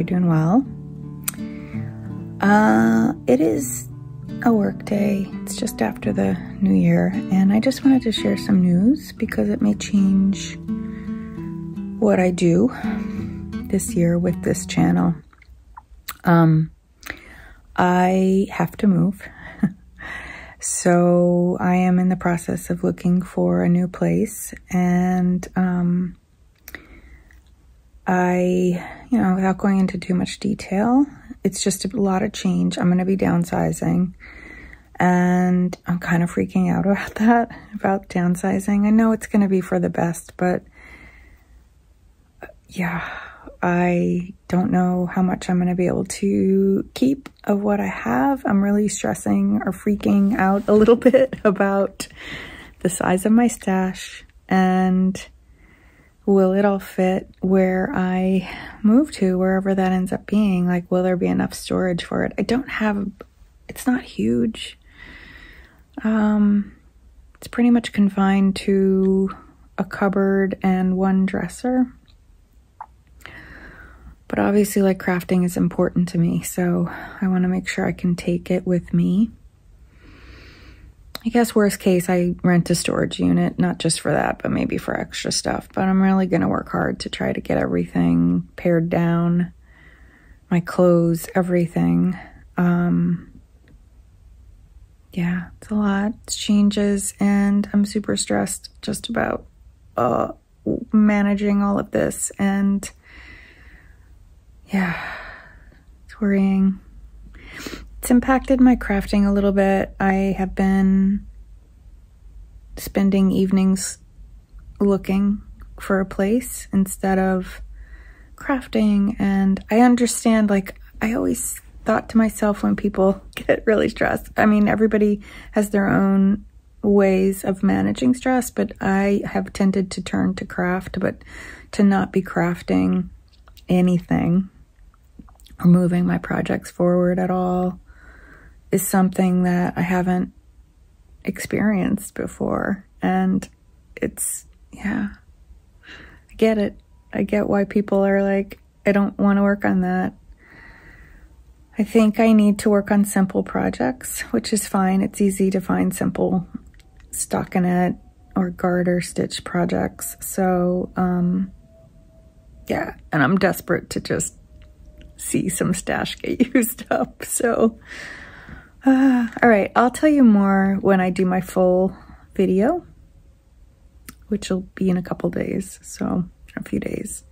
you're doing well. Uh, it is a work day. It's just after the new year, and I just wanted to share some news because it may change what I do this year with this channel. Um, I have to move. so I am in the process of looking for a new place and um, I, you know, without going into too much detail, it's just a lot of change. I'm going to be downsizing and I'm kind of freaking out about that, about downsizing. I know it's going to be for the best, but yeah, I don't know how much I'm going to be able to keep of what I have. I'm really stressing or freaking out a little bit about the size of my stash and will it all fit where I move to, wherever that ends up being? Like, will there be enough storage for it? I don't have, it's not huge. Um, it's pretty much confined to a cupboard and one dresser. But obviously, like crafting is important to me, so I want to make sure I can take it with me. I guess worst case, I rent a storage unit, not just for that, but maybe for extra stuff. But I'm really going to work hard to try to get everything pared down my clothes, everything. Um, yeah, it's a lot. It's changes, and I'm super stressed just about uh, managing all of this. And yeah, it's worrying. Impacted my crafting a little bit. I have been spending evenings looking for a place instead of crafting. And I understand, like, I always thought to myself when people get really stressed, I mean, everybody has their own ways of managing stress, but I have tended to turn to craft, but to not be crafting anything or moving my projects forward at all is something that I haven't experienced before. And it's, yeah, I get it. I get why people are like, I don't want to work on that. I think I need to work on simple projects, which is fine. It's easy to find simple stockinette or garter stitch projects. So, um, yeah, and I'm desperate to just see some stash get used up. So, uh, all right, I'll tell you more when I do my full video, which will be in a couple days. So, a few days.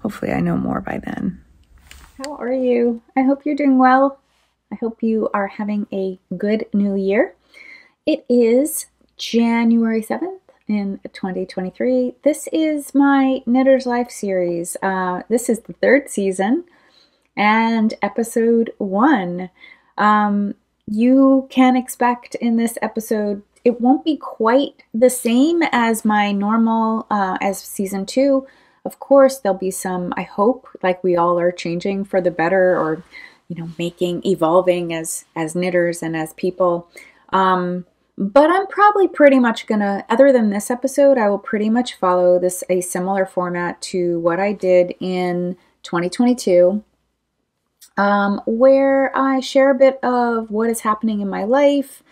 Hopefully, I know more by then. How are you? I hope you're doing well. I hope you are having a good new year. It is January 7th in 2023. This is my Knitter's Life series. Uh, this is the third season and episode one. Um, you can expect in this episode, it won't be quite the same as my normal, uh, as season two. Of course, there'll be some, I hope, like we all are changing for the better or, you know, making, evolving as, as knitters and as people. Um, but I'm probably pretty much gonna, other than this episode, I will pretty much follow this, a similar format to what I did in 2022 um, where I share a bit of what is happening in my life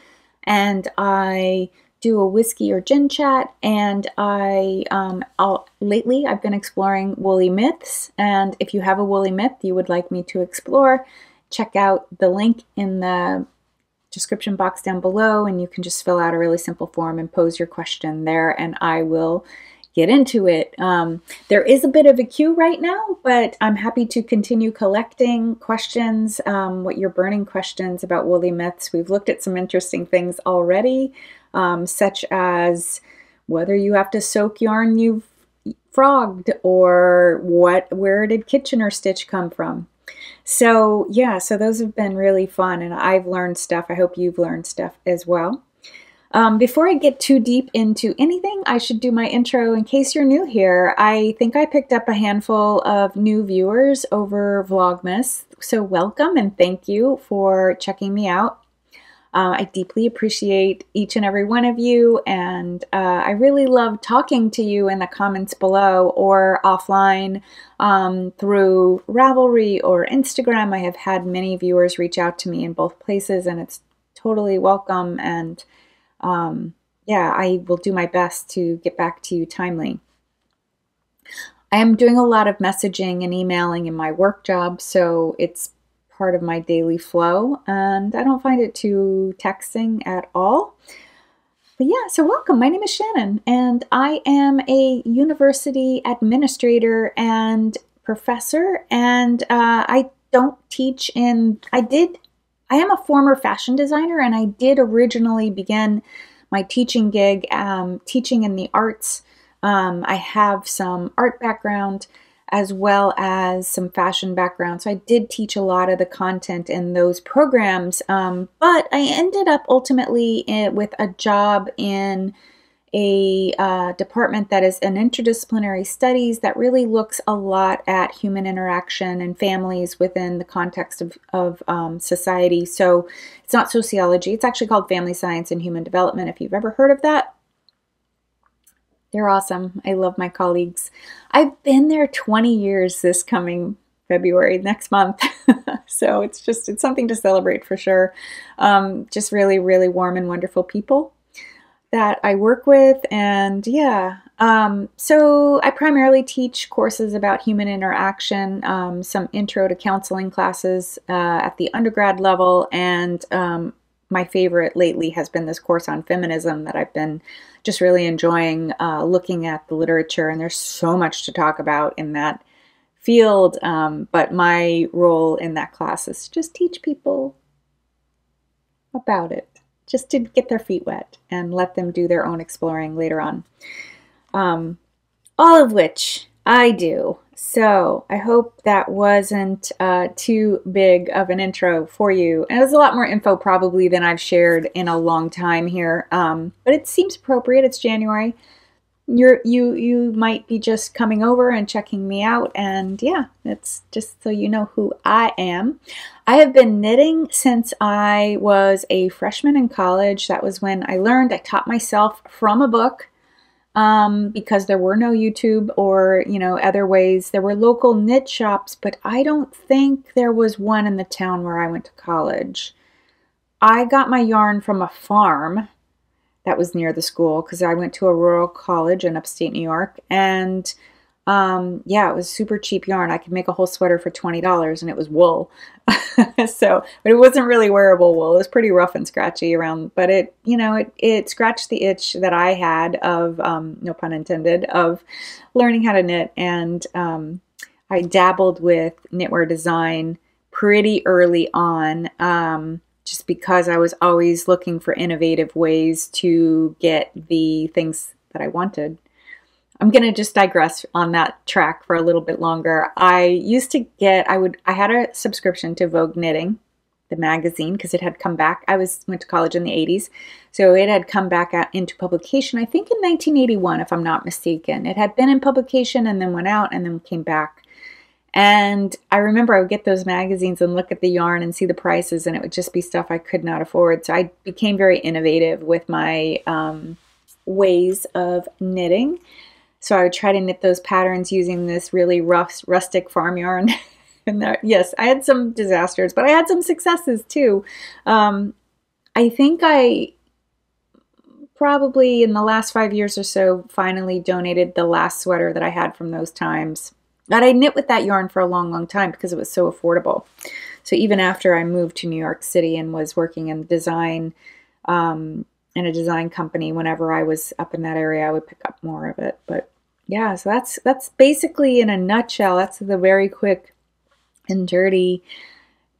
and I do a whiskey or gin chat and I um, I'll, lately I've been exploring woolly myths and if you have a woolly myth you would like me to explore check out the link in the description box down below and you can just fill out a really simple form and pose your question there and I will get into it. Um, there is a bit of a queue right now, but I'm happy to continue collecting questions, um, what your burning questions about woolly myths. We've looked at some interesting things already, um, such as whether you have to soak yarn you've frogged or what where did Kitchener stitch come from. So yeah, so those have been really fun and I've learned stuff. I hope you've learned stuff as well. Um, before I get too deep into anything, I should do my intro in case you're new here. I think I picked up a handful of new viewers over Vlogmas, so welcome and thank you for checking me out. Uh, I deeply appreciate each and every one of you, and uh, I really love talking to you in the comments below or offline um, through Ravelry or Instagram. I have had many viewers reach out to me in both places, and it's totally welcome. And um, yeah, I will do my best to get back to you timely. I am doing a lot of messaging and emailing in my work job, so it's part of my daily flow, and I don't find it too taxing at all. But yeah, so welcome. My name is Shannon, and I am a university administrator and professor, and uh, I don't teach in, I did, I am a former fashion designer, and I did originally begin my teaching gig um, teaching in the arts. Um, I have some art background as well as some fashion background. So I did teach a lot of the content in those programs, um, but I ended up ultimately in, with a job in a uh, department that is an interdisciplinary studies that really looks a lot at human interaction and families within the context of, of um, society. So it's not sociology, it's actually called family science and human development, if you've ever heard of that. They're awesome. I love my colleagues. I've been there 20 years this coming February next month. so it's just, it's something to celebrate for sure. Um, just really, really warm and wonderful people that I work with. And yeah, um, so I primarily teach courses about human interaction, um, some intro to counseling classes uh, at the undergrad level, and um, my favorite lately has been this course on feminism that I've been just really enjoying uh, looking at the literature. And there's so much to talk about in that field. Um, but my role in that class is to just teach people about it, just to get their feet wet and let them do their own exploring later on. Um, all of which I do so I hope that wasn't uh, too big of an intro for you. And it was a lot more info probably than I've shared in a long time here, um, but it seems appropriate. It's January. You're you you might be just coming over and checking me out, and yeah, it's just so you know who I am. I have been knitting since I was a freshman in college. That was when I learned. I taught myself from a book um, because there were no YouTube or, you know, other ways. There were local knit shops, but I don't think there was one in the town where I went to college. I got my yarn from a farm that was near the school because I went to a rural college in upstate New York. And um, yeah, it was super cheap yarn. I could make a whole sweater for $20 and it was wool. so, but it wasn't really wearable wool. It was pretty rough and scratchy around, but it, you know, it, it scratched the itch that I had of, um, no pun intended, of learning how to knit. And um, I dabbled with knitwear design pretty early on. Um, just because I was always looking for innovative ways to get the things that I wanted. I'm going to just digress on that track for a little bit longer. I used to get I would I had a subscription to Vogue Knitting, the magazine because it had come back. I was went to college in the 80s. So it had come back into publication I think in 1981 if I'm not mistaken. It had been in publication and then went out and then came back. And I remember I would get those magazines and look at the yarn and see the prices, and it would just be stuff I could not afford. So I became very innovative with my um, ways of knitting. So I would try to knit those patterns using this really rough, rustic farm yarn. and that, yes, I had some disasters, but I had some successes too. Um, I think I probably in the last five years or so finally donated the last sweater that I had from those times. But I knit with that yarn for a long, long time because it was so affordable. So even after I moved to New York City and was working in design, um, in a design company, whenever I was up in that area, I would pick up more of it. But yeah, so that's that's basically in a nutshell. That's the very quick and dirty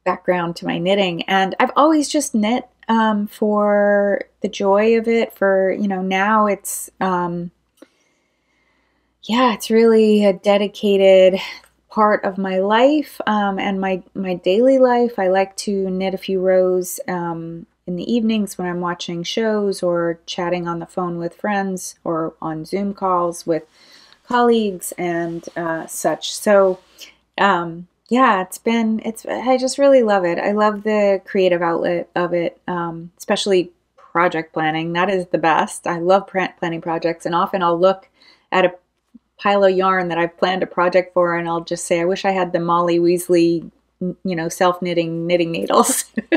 background to my knitting. And I've always just knit um, for the joy of it. For you know, now it's um, yeah, it's really a dedicated part of my life um, and my my daily life. I like to knit a few rows um, in the evenings when I'm watching shows or chatting on the phone with friends or on Zoom calls with colleagues and uh, such. So, um, yeah, it's been it's I just really love it. I love the creative outlet of it, um, especially project planning. That is the best. I love planning projects, and often I'll look at a pile of yarn that I've planned a project for, and I'll just say, I wish I had the Molly Weasley, you know, self knitting knitting needles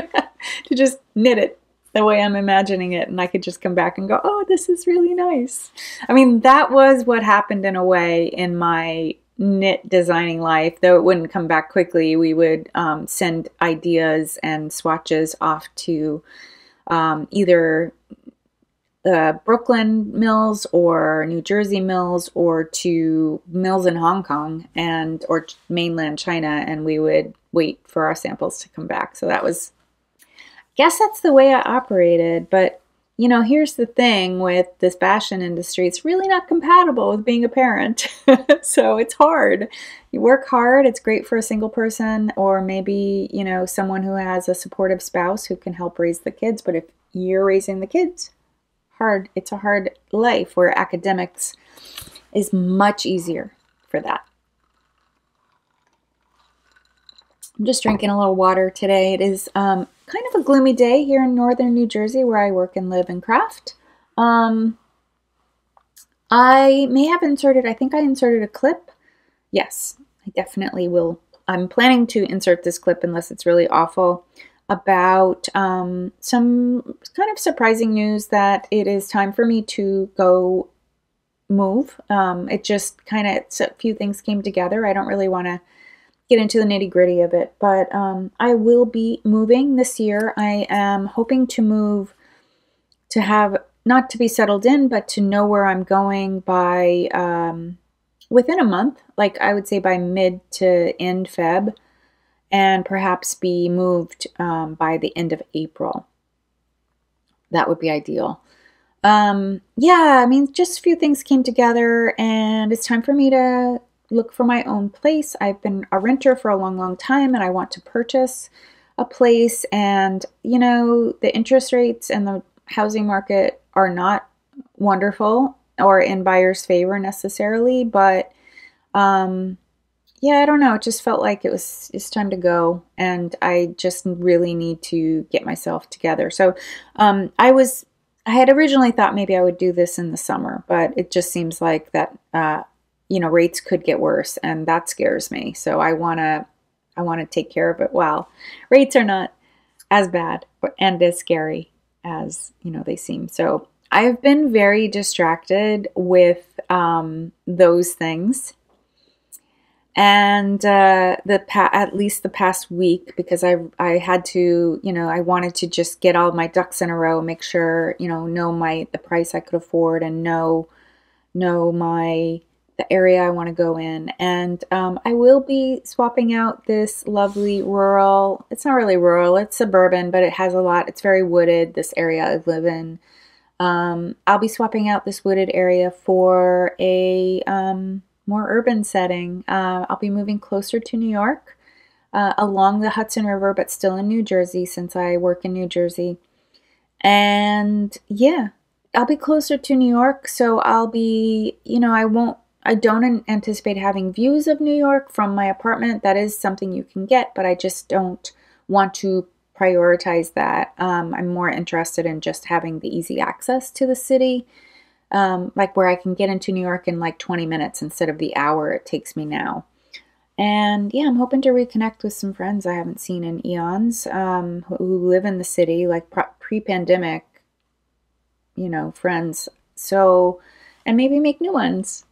to just knit it the way I'm imagining it, and I could just come back and go, oh, this is really nice. I mean, that was what happened in a way in my knit designing life, though it wouldn't come back quickly. We would um, send ideas and swatches off to um, either uh, Brooklyn mills or New Jersey mills or to mills in Hong Kong and or mainland China, and we would wait for our samples to come back. So that was, I guess that's the way I operated, but you know, here's the thing with this fashion industry, it's really not compatible with being a parent. so it's hard. You work hard, it's great for a single person, or maybe, you know, someone who has a supportive spouse who can help raise the kids. But if you're raising the kids, hard, it's a hard life where academics is much easier for that. I'm just drinking a little water today. It is um, kind of a gloomy day here in northern New Jersey where I work and live and craft. Um, I may have inserted, I think I inserted a clip. Yes, I definitely will. I'm planning to insert this clip unless it's really awful about um, some kind of surprising news that it is time for me to go move. Um, it just kind of, a few things came together. I don't really want to get into the nitty gritty of it, but um, I will be moving this year. I am hoping to move to have not to be settled in, but to know where I'm going by um, within a month, like I would say by mid to end Feb, and perhaps be moved um, by the end of April. That would be ideal. Um, yeah, I mean, just a few things came together, and it's time for me to look for my own place. I've been a renter for a long, long time and I want to purchase a place. And, you know, the interest rates and the housing market are not wonderful or in buyer's favor necessarily, but um, yeah, I don't know. It just felt like it was it's time to go, and I just really need to get myself together. So um, I was I had originally thought maybe I would do this in the summer, but it just seems like that uh, you know rates could get worse and that scares me so i want to i want to take care of it while rates are not as bad and as scary as you know they seem so i've been very distracted with um, those things and uh, the pa- at least the past week because I I had to you know I wanted to just get all my ducks in a row, make sure you know know my the price I could afford and know know my the area I want to go in. And um, I will be swapping out this lovely rural, it's not really rural, it's suburban, but it has a lot, it's very wooded, this area I live in. Um, I'll be swapping out this wooded area for a um, more urban setting. Uh, I'll be moving closer to New York. Uh, along the Hudson River, but still in New Jersey since I work in New Jersey. And yeah, I'll be closer to New York, so I'll be, you know, I won't I don't anticipate having views of New York from my apartment. That is something you can get, but I just don't want to prioritize that. Um, I'm more interested in just having the easy access to the city, um, like where I can get into New York in like 20 minutes instead of the hour it takes me now. And yeah, I'm hoping to reconnect with some friends I haven't seen in eons um, who live in the city, like pre pandemic, you know, friends. So, and maybe make new ones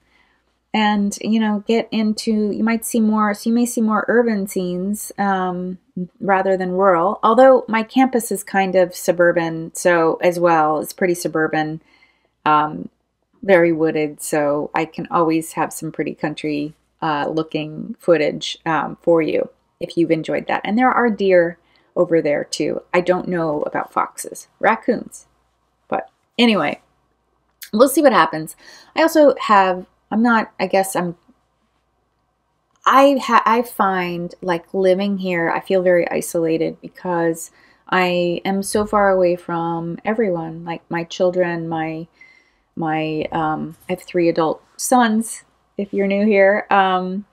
and you know get into you might see more so you may see more urban scenes um, rather than rural although my campus is kind of suburban so as well it's pretty suburban um, very wooded so i can always have some pretty country uh, looking footage um, for you if you've enjoyed that. And there are deer over there too. I don't know about foxes raccoons but anyway we'll see what happens. I also have I'm not, I guess I'm, I, ha- I find like living here, I feel very isolated because I am so far away from everyone, like my children, my, my, um, I have three adult sons, if you're new here. Um,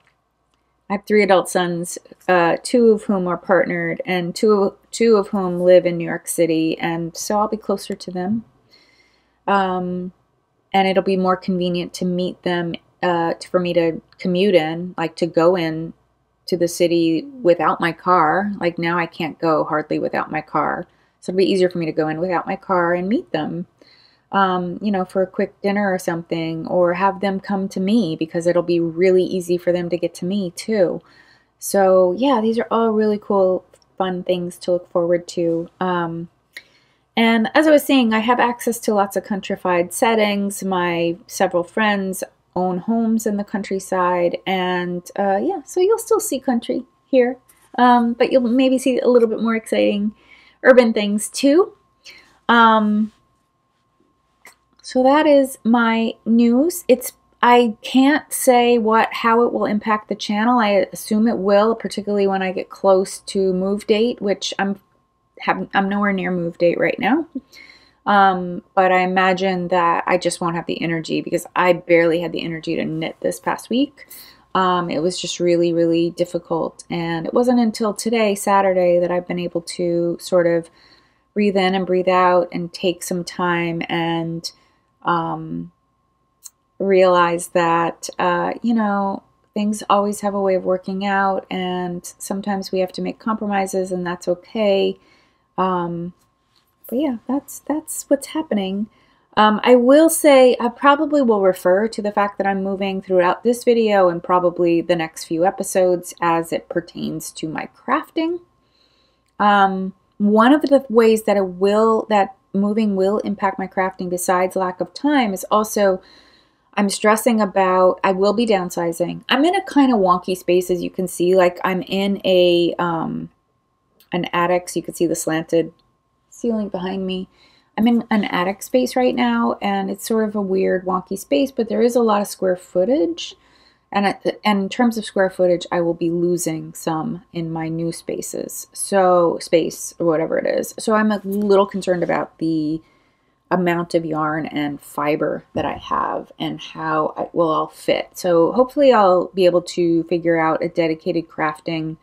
I have three adult sons, uh, two of whom are partnered, and two two of whom live in New York City, and so I'll be closer to them. Um, and it'll be more convenient to meet them uh, for me to commute in, like to go in to the city without my car. Like now, I can't go hardly without my car, so it'll be easier for me to go in without my car and meet them um, you know, for a quick dinner or something, or have them come to me because it'll be really easy for them to get to me too. So, yeah, these are all really cool, fun things to look forward to. Um, and as I was saying, I have access to lots of countrified settings. My several friends own homes in the countryside, and uh, yeah, so you'll still see country here, um, but you'll maybe see a little bit more exciting urban things too. Um, so that is my news. It's I can't say what how it will impact the channel. I assume it will, particularly when I get close to move date, which I'm have, I'm nowhere near move date right now. Um, but I imagine that I just won't have the energy because I barely had the energy to knit this past week. Um, it was just really, really difficult. And it wasn't until today, Saturday, that I've been able to sort of breathe in and breathe out and take some time and um, realize that, uh, you know, things always have a way of working out, and sometimes we have to make compromises, and that's okay. Um, but yeah, that's that's what's happening. Um, I will say I probably will refer to the fact that I'm moving throughout this video and probably the next few episodes as it pertains to my crafting. Um, one of the ways that I will that moving will impact my crafting besides lack of time is also I'm stressing about I will be downsizing. I'm in a kind of wonky space as you can see like I'm in a um an attic so you can see the slanted ceiling behind me. I'm in an attic space right now and it's sort of a weird wonky space but there is a lot of square footage and, and in terms of square footage, I will be losing some in my new spaces. So, space or whatever it is. So, I'm a little concerned about the amount of yarn and fiber that I have and how it will all fit. So, hopefully, I'll be able to figure out a dedicated crafting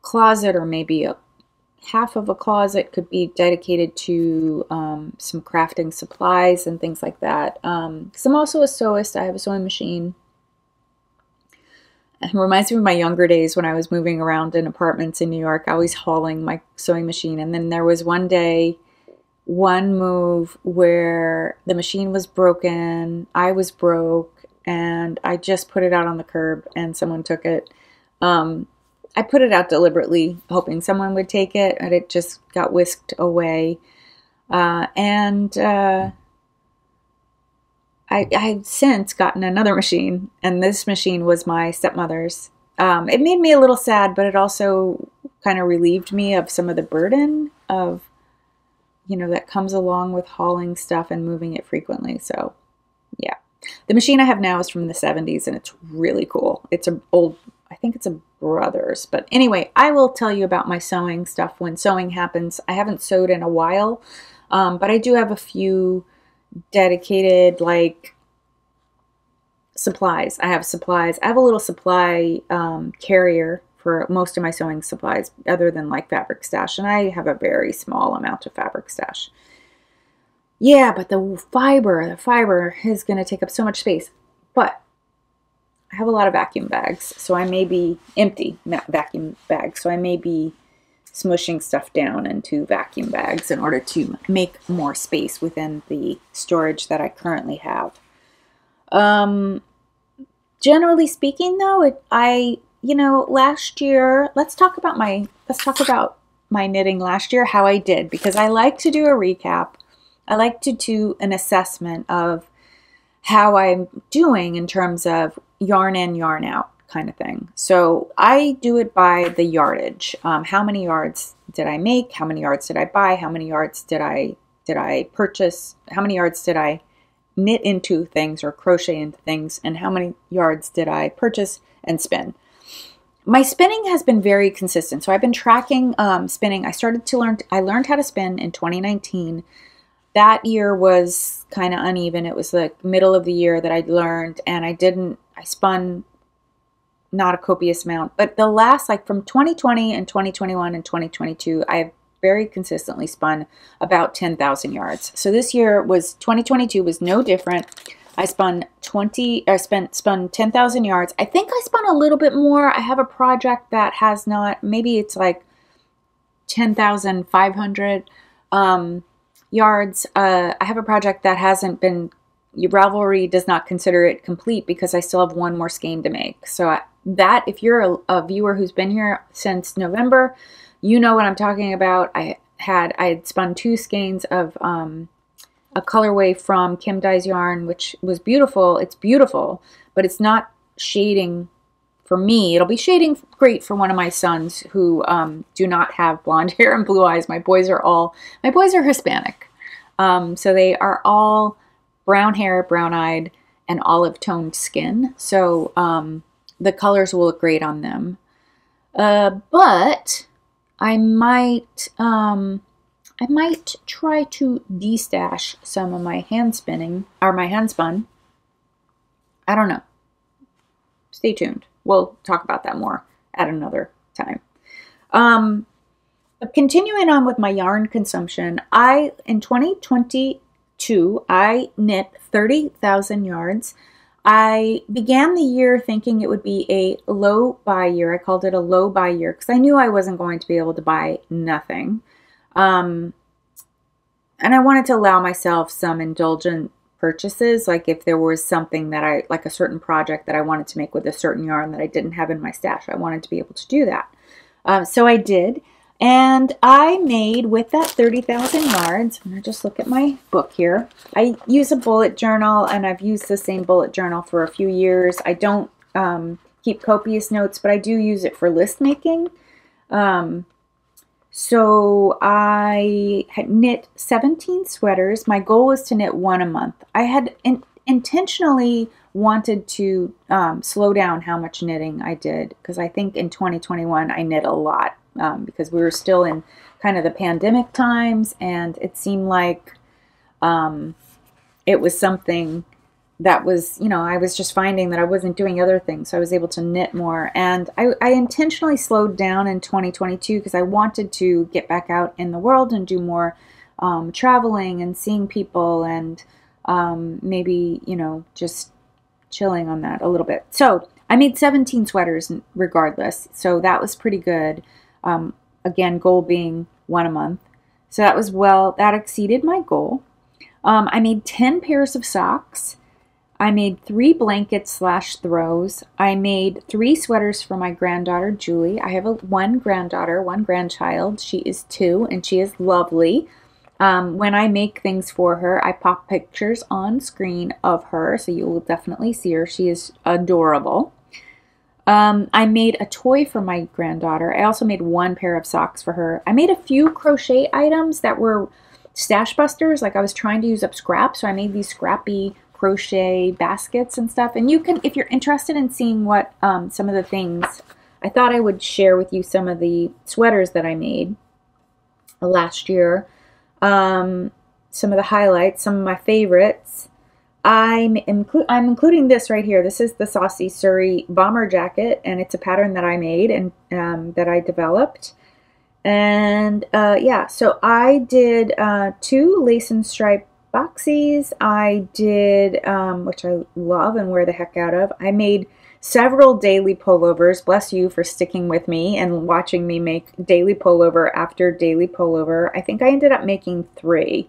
closet or maybe a half of a closet could be dedicated to um, some crafting supplies and things like that. Because um, I'm also a sewist, I have a sewing machine it reminds me of my younger days when I was moving around in apartments in New York, always hauling my sewing machine. And then there was one day, one move where the machine was broken, I was broke, and I just put it out on the curb and someone took it. Um, I put it out deliberately, hoping someone would take it, and it just got whisked away. Uh, and uh, I, I've since gotten another machine, and this machine was my stepmother's. Um, it made me a little sad, but it also kind of relieved me of some of the burden of, you know, that comes along with hauling stuff and moving it frequently. So, yeah. The machine I have now is from the 70s and it's really cool. It's an old, I think it's a brother's. But anyway, I will tell you about my sewing stuff when sewing happens. I haven't sewed in a while, um, but I do have a few dedicated like supplies. I have supplies. I have a little supply um, carrier for most of my sewing supplies other than like fabric stash and I have a very small amount of fabric stash. Yeah, but the fiber, the fiber is going to take up so much space. But I have a lot of vacuum bags, so I may be empty vacuum bags, so I may be smushing stuff down into vacuum bags in order to make more space within the storage that I currently have. Um, generally speaking, though, it, I, you know, last year, let's talk about my, let's talk about my knitting last year, how I did, because I like to do a recap. I like to do an assessment of how I'm doing in terms of yarn in, yarn out kind of thing. So I do it by the yardage. Um, how many yards did I make? How many yards did I buy? How many yards did I did I purchase? How many yards did I knit into things or crochet into things? And how many yards did I purchase and spin? My spinning has been very consistent. So I've been tracking um, spinning. I started to learn. I learned how to spin in 2019 that year was kind of uneven. It was the middle of the year that I learned, and I didn't. I spun not a copious amount, but the last, like from 2020 and 2021 and 2022, I have very consistently spun about 10,000 yards. So this year was 2022 was no different. I spun 20, I spent spun 10,000 yards. I think I spun a little bit more. I have a project that has not, maybe it's like 10,500 um, yards. Uh, I have a project that hasn't been, Ravelry does not consider it complete because I still have one more skein to make. So I, that, if you're a, a viewer who's been here since November, you know what I'm talking about. I had, I had spun two skeins of, um, a colorway from Kim Dye's yarn, which was beautiful. It's beautiful, but it's not shading for me. It'll be shading great for one of my sons who um, do not have blonde hair and blue eyes. My boys are all, my boys are Hispanic. Um, so they are all brown hair, brown eyed, and olive toned skin. So um, the colors will look great on them. Uh, but I might, um, I might try to destash some of my hand spinning or my hand spun. I don't know. Stay tuned. We'll talk about that more at another time. Um, continuing on with my yarn consumption, I in 2022 I knit 30,000 yards. I began the year thinking it would be a low buy year. I called it a low buy year because I knew I wasn't going to be able to buy nothing. Um, and I wanted to allow myself some indulgent purchases. Like if there was something that I, like a certain project that I wanted to make with a certain yarn that I didn't have in my stash, I wanted to be able to do that. Um, so I did. And I made with that 30,000 yards, going to just look at my book here. I use a bullet journal and I've used the same bullet journal for a few years. I don't um, keep copious notes, but I do use it for list making. Um, so I had knit 17 sweaters. My goal was to knit one a month. I had in, intentionally wanted to um, slow down how much knitting I did because I think in 2021 I knit a lot um, because we were still in kind of the pandemic times and it seemed like um, it was something that was, you know, I was just finding that I wasn't doing other things. So I was able to knit more. And I, I intentionally slowed down in 2022 because I wanted to get back out in the world and do more um, traveling and seeing people and um, maybe, you know, just chilling on that a little bit. So I made 17 sweaters regardless. So that was pretty good. Um, again, goal being one a month. So that was well, that exceeded my goal. Um, I made 10 pairs of socks. I made three blankets slash throws. I made three sweaters for my granddaughter Julie. I have a one granddaughter, one grandchild. She is two and she is lovely. Um, when I make things for her, I pop pictures on screen of her, so you will definitely see her. She is adorable. Um, I made a toy for my granddaughter. I also made one pair of socks for her. I made a few crochet items that were stash busters. Like I was trying to use up scraps, so I made these scrappy crochet baskets and stuff. And you can, if you're interested in seeing what um, some of the things, I thought I would share with you some of the sweaters that I made last year. Um, some of the highlights, some of my favorites. I'm, inclu I'm including this right here. This is the Saucy Suri bomber jacket, and it's a pattern that I made and um, that I developed. And uh, yeah, so I did uh, two lace and stripe boxies. I did, um, which I love and wear the heck out of. I made several daily pullovers. Bless you for sticking with me and watching me make daily pullover after daily pullover. I think I ended up making three.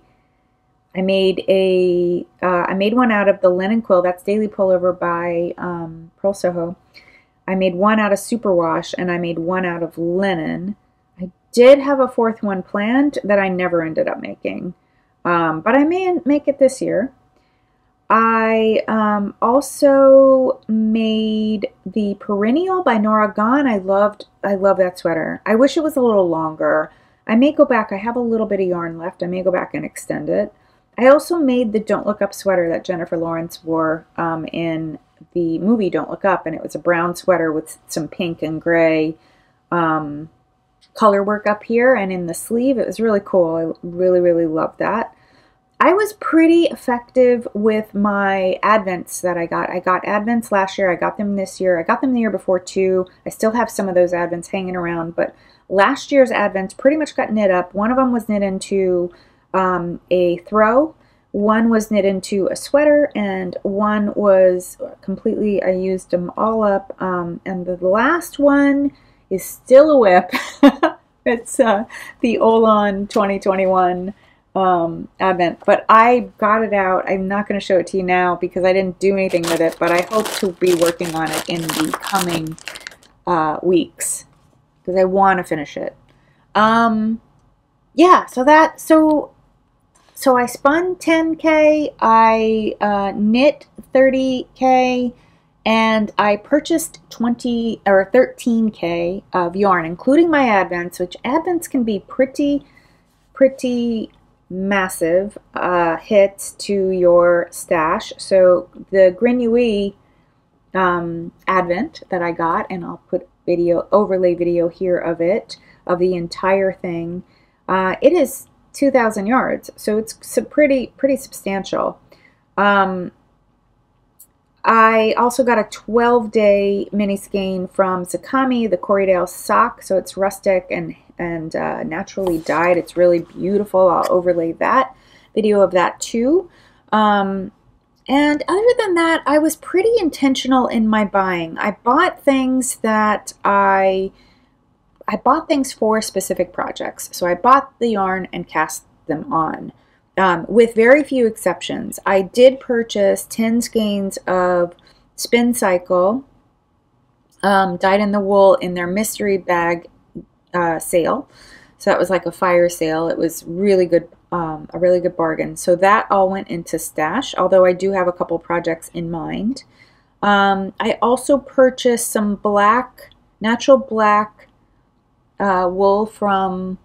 I made a, uh, I made one out of the linen quill. That's daily pullover by um, Purl Soho. I made one out of superwash and I made one out of linen. I did have a fourth one planned that I never ended up making um, but I may make it this year. I um, also made the Perennial by Nora Gaughan. I loved, I love that sweater. I wish it was a little longer. I may go back. I have a little bit of yarn left. I may go back and extend it. I also made the Don't Look Up sweater that Jennifer Lawrence wore um, in the movie Don't Look Up, and it was a brown sweater with some pink and gray um, color work up here and in the sleeve. It was really cool. I really, really loved that. I was pretty effective with my advents that I got. I got advents last year. I got them this year. I got them the year before too. I still have some of those advents hanging around, but last year's advents pretty much got knit up. One of them was knit into um, a throw. One was knit into a sweater, and one was completely. I used them all up. Um, and the last one is still a WIP. it's uh, the Olon 2021 um, Advent, but I got it out. I'm not going to show it to you now because I didn't do anything with it, but I hope to be working on it in the coming uh, weeks because I want to finish it. Um, yeah, so that, so, so I spun 10K, I uh, knit 30K, and I purchased 20 or 13K of yarn, including my advents, which advents can be pretty, pretty massive uh, hit to your stash. So the Grenouille um, Advent that I got, and I'll put video overlay video here of it, of the entire thing. Uh, it is 2,000 yards, so it's pretty pretty substantial. Um, I also got a 12 day mini skein from Zakami, the Corriedale sock. So it's rustic and, and uh, naturally dyed. It's really beautiful. I'll overlay that video of that too. Um, and other than that, I was pretty intentional in my buying. I bought things that I I bought things for specific projects. So I bought the yarn and cast them on um, with very few exceptions. I did purchase 10 skeins of Spin Cycle um, dyed in the wool in their mystery bag uh, sale. So that was like a fire sale. It was really good, um, a really good bargain. So that all went into stash, although I do have a couple projects in mind. Um, I also purchased some black, natural black uh, wool from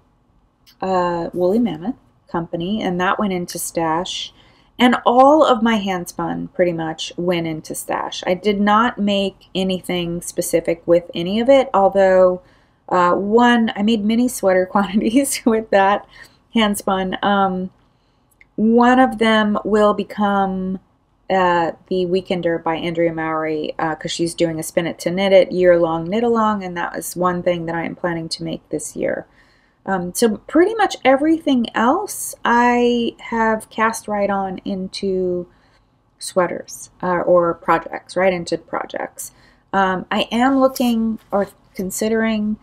uh, Woolly Mammoth company, and that went into stash. And all of my handspun pretty much went into stash. I did not make anything specific with any of it, although uh, one, I made mini sweater quantities with that handspun. Um, one of them will become the Weekender by Andrea Mowry because uh, she's doing a Spin It to Knit It year long knit along, and that was one thing that I am planning to make this year. Um, so pretty much everything else I have cast right on into sweaters uh, or projects, right into projects. Um, I am looking or considering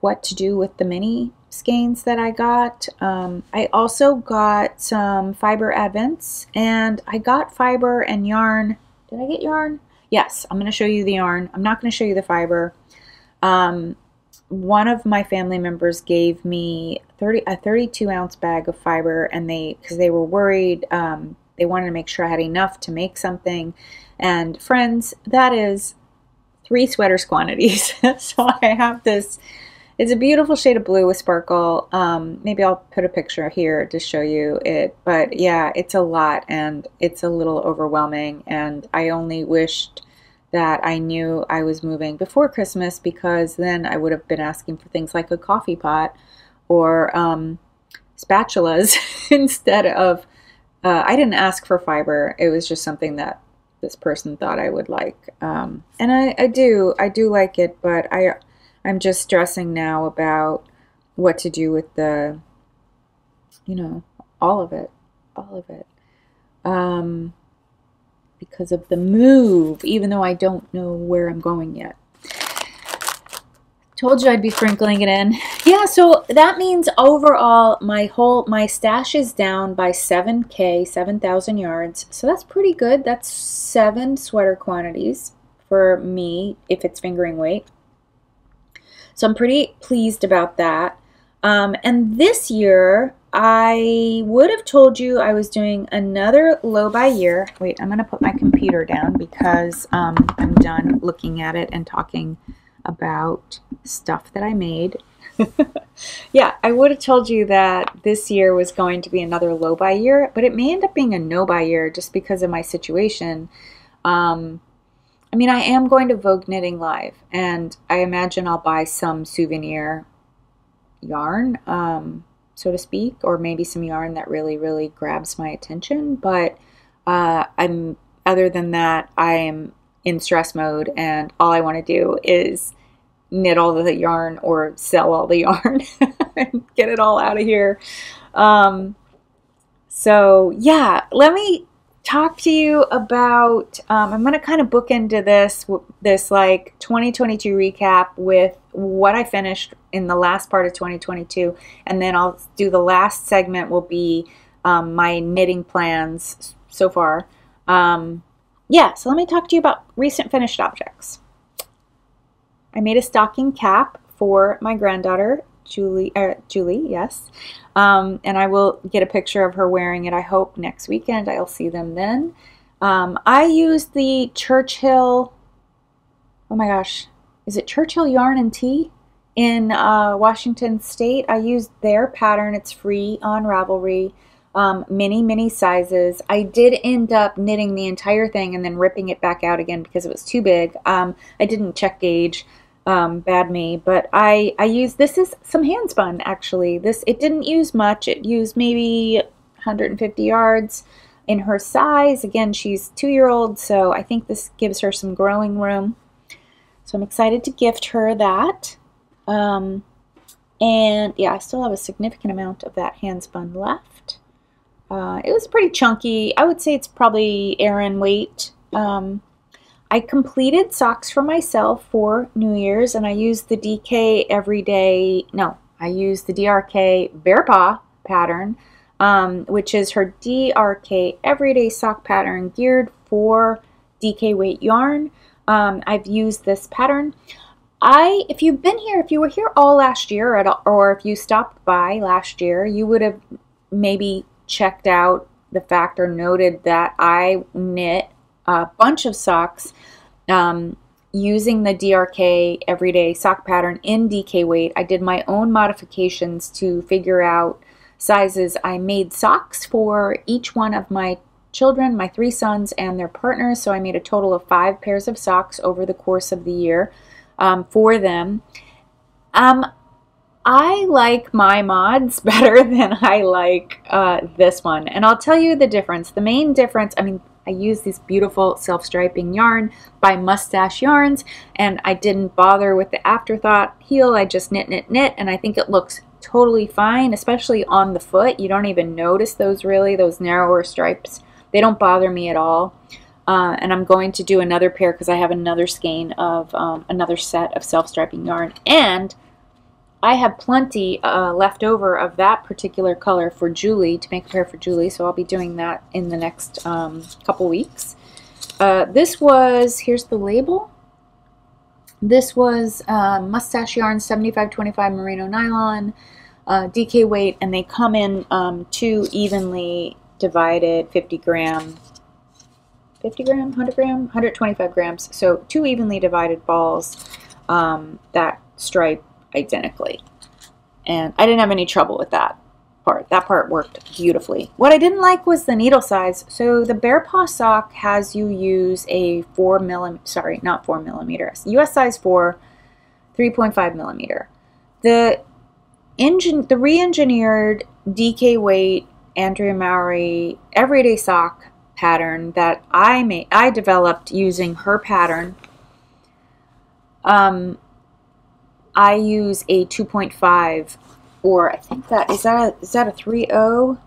what to do with the mini skeins that I got. Um, I also got some fiber advents and I got fiber and yarn. Did I get yarn? Yes, I'm going to show you the yarn. I'm not going to show you the fiber. Um, one of my family members gave me 30 a 32 ounce bag of fiber and they because they were worried um, they wanted to make sure I had enough to make something and friends that is three sweaters quantities so I have this it's a beautiful shade of blue with sparkle um, maybe I'll put a picture here to show you it but yeah it's a lot and it's a little overwhelming and I only wished that I knew I was moving before Christmas because then I would have been asking for things like a coffee pot or um, spatulas instead of. Uh, I didn't ask for fiber. It was just something that this person thought I would like, um, and I, I do. I do like it, but I I'm just stressing now about what to do with the, you know, all of it, all of it. Um, because of the move, even though I don't know where I'm going yet. Told you I'd be sprinkling it in. Yeah, so that means overall my whole my stash is down by 7k, 7,000 yards. So that's pretty good. That's seven sweater quantities for me if it's fingering weight. So I'm pretty pleased about that. Um, and this year, I would have told you I was doing another low by year. Wait, I'm going to put my computer down because um, I'm done looking at it and talking about stuff that I made. yeah, I would have told you that this year was going to be another low by year, but it may end up being a no by year just because of my situation. Um, I mean, I am going to Vogue Knitting Live, and I imagine I'll buy some souvenir yarn. Um, so to speak, or maybe some yarn that really, really grabs my attention. But uh, I'm other than that, I am in stress mode, and all I want to do is knit all the yarn or sell all the yarn and get it all out of here. Um, so yeah, let me talk to you about. Um, I'm going to kind of book into this this like 2022 recap with what I finished in the last part of 2022, and then I'll do the last segment will be um, my knitting plans so far. Um, yeah, so let me talk to you about recent finished objects. I made a stocking cap for my granddaughter, Julie, uh, Julie, yes. Um, and I will get a picture of her wearing it, I hope, next weekend. I'll see them then. Um, I used the Churchill, oh my gosh, is it Churchill Yarn and Tea in uh, Washington State? I used their pattern. It's free on Ravelry um, many, many sizes. I did end up knitting the entire thing and then ripping it back out again because it was too big. Um, I didn't check gauge, um, bad me, but I, I used, this is some hand spun actually. This, it didn't use much. It used maybe 150 yards in her size. Again, she's two year old, so I think this gives her some growing room. So I'm excited to gift her that. Um, and yeah, I still have a significant amount of that hand spun left. Uh, it was pretty chunky. I would say it's probably Aran weight. Um, I completed socks for myself for New Year's and I used the DK Everyday, no, I used the DRK Bear Paw pattern, um, which is her DRK Everyday Sock pattern geared for DK weight yarn. Um, I've used this pattern. I, if you've been here, if you were here all last year, or if you stopped by last year, you would have maybe checked out the fact or noted that I knit a bunch of socks um, using the DRK everyday sock pattern in DK weight. I did my own modifications to figure out sizes. I made socks for each one of my children, my three sons, and their partners. So I made a total of five pairs of socks over the course of the year um, for them. Um, I like my mods better than I like uh, this one. And I'll tell you the difference. The main difference, I mean, I use this beautiful self-striping yarn by Must Stash Yarns, and I didn't bother with the afterthought heel. I just knit, knit, knit, and I think it looks totally fine, especially on the foot. You don't even notice those really, those narrower stripes. They don't bother me at all. Uh, and I'm going to do another pair because I have another skein of um, another set of self-striping yarn. And I have plenty uh, left over of that particular color for Julie, to make a pair for Julie, so I'll be doing that in the next um, couple weeks. Uh, this was, here's the label. This was uh, Must Stash Yarn 7525 Merino Nylon, uh, DK weight, and they come in um, two evenly divided 50 gram, 50 gram, 100 gram, 125 grams, so two evenly divided balls um, that stripe identically. And I didn't have any trouble with that part. That part worked beautifully. What I didn't like was the needle size. So the Bear Paw sock has you use a 4 millimeter, sorry, not 4 millimeters, US size 4, 3.5 millimeter. The engine, the re-engineered DK weight Andrea Mowry everyday sock pattern that I made, I developed using her pattern. Um, I use a 2.5 or I think that is that a, is that a 3.0?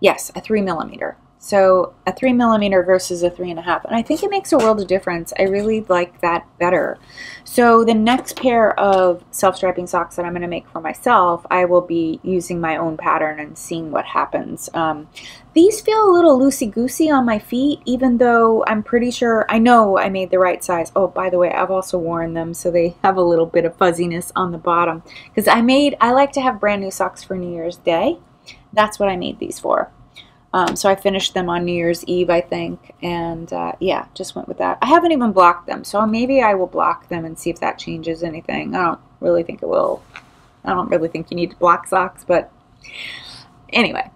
Yes, a 3 millimeter. So a 3 millimeter versus a 3.5. And I think it makes a world of difference. I really like that better. So the next pair of self-striping socks that I'm going to make for myself, I will be using my own pattern and seeing what happens. Um, these feel a little loosey-goosey on my feet, even though I'm pretty sure, I know I made the right size. Oh, by the way, I've also worn them, so they have a little bit of fuzziness on the bottom. Because I made, I like to have brand new socks for New Year's Day. That's what I made these for. Um, so I finished them on New Year's Eve, I think, and uh, yeah, just went with that. I haven't even blocked them, so maybe I will block them and see if that changes anything. I don't really think it will. I don't really think you need to block socks, but anyway.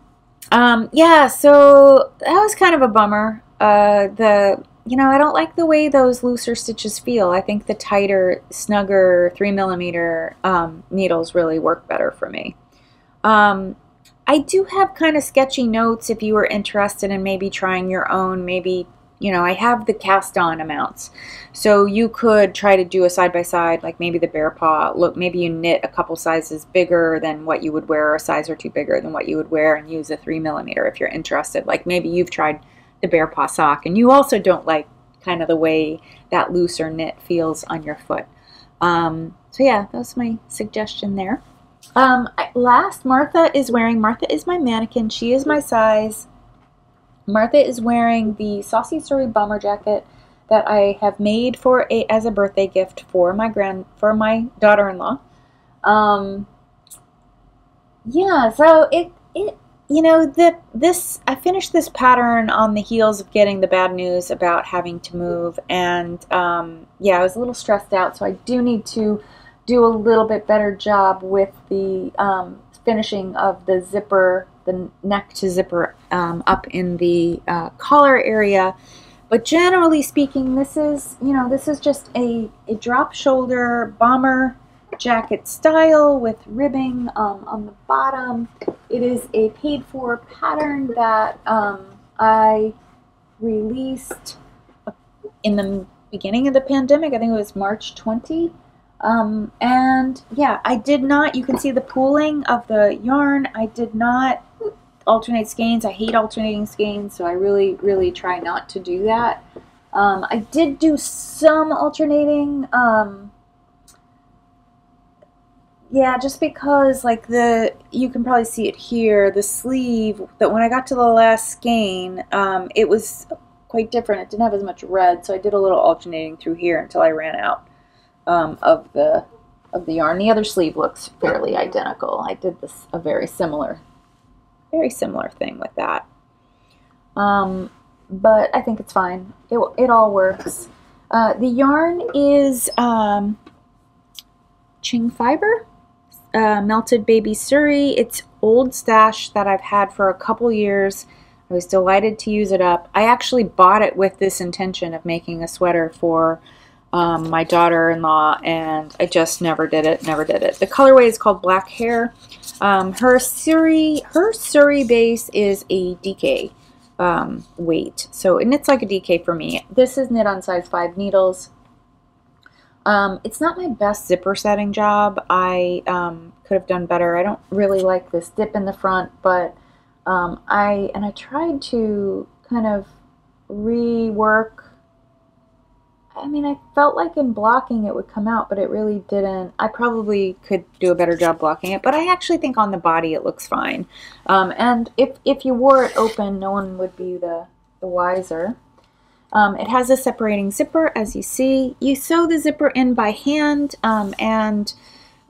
Um, yeah, so that was kind of a bummer. Uh, the you know, I don't like the way those looser stitches feel. I think the tighter, snugger, three millimeter um, needles really work better for me. Um, I do have kind of sketchy notes if you are interested in maybe trying your own, maybe, you know, I have the cast on amounts. So you could try to do a side by side, like maybe the bear paw. Look, maybe you knit a couple sizes bigger than what you would wear, or a size or two bigger than what you would wear, and use a three millimeter if you're interested. Like maybe you've tried the bear paw sock and you also don't like kind of the way that looser knit feels on your foot. Um, so yeah, that's my suggestion there. Um, last, Martha is wearing, Martha is my mannequin. She is my size. Martha is wearing the Saucy Suri bomber jacket that I have made for a as a birthday gift for my grand for my daughter-in-law. Um, yeah, so it it you know that this I finished this pattern on the heels of getting the bad news about having to move, and um, yeah, I was a little stressed out, so I do need to do a little bit better job with the um, finishing of the zipper, the neck to zipper um, up in the uh, collar area. But generally speaking, this is, you know, this is just a, a drop shoulder bomber jacket style with ribbing um, on the bottom. It is a paid for pattern that um, I released in the beginning of the pandemic. I think it was March 20. Um, and yeah, I did not, you can see the pooling of the yarn. I did not alternate skeins. I hate alternating skeins, so I really, really try not to do that. Um, I did do some alternating, um, yeah, just because like the, you can probably see it here, the sleeve, that when I got to the last skein, um, it was quite different. It didn't have as much red, so I did a little alternating through here until I ran out um, of the of the yarn. The other sleeve looks fairly identical. I did this a very similar, very similar thing with that. Um, but I think it's fine. It, it all works. Uh, the yarn is um, Qing Fibre, uh, Melted Baby Suri. It's old stash that I've had for a couple years. I was delighted to use it up. I actually bought it with this intention of making a sweater for um, my daughter-in-law, and I just never did it, never did it. The colorway is called Black Hare. Um, her Suri, her Suri base is a DK um, weight, so it knits like a DK for me. This is knit on size 5 needles. Um, it's not my best zipper setting job. I um, could have done better. I don't really like this dip in the front, but um, I, and I tried to kind of rework I mean, I felt like in blocking it would come out, but it really didn't. I probably could do a better job blocking it, but I actually think on the body it looks fine. Um, and if, if you wore it open, no one would be the, the wiser. Um, it has a separating zipper, as you see. You sew the zipper in by hand, um, and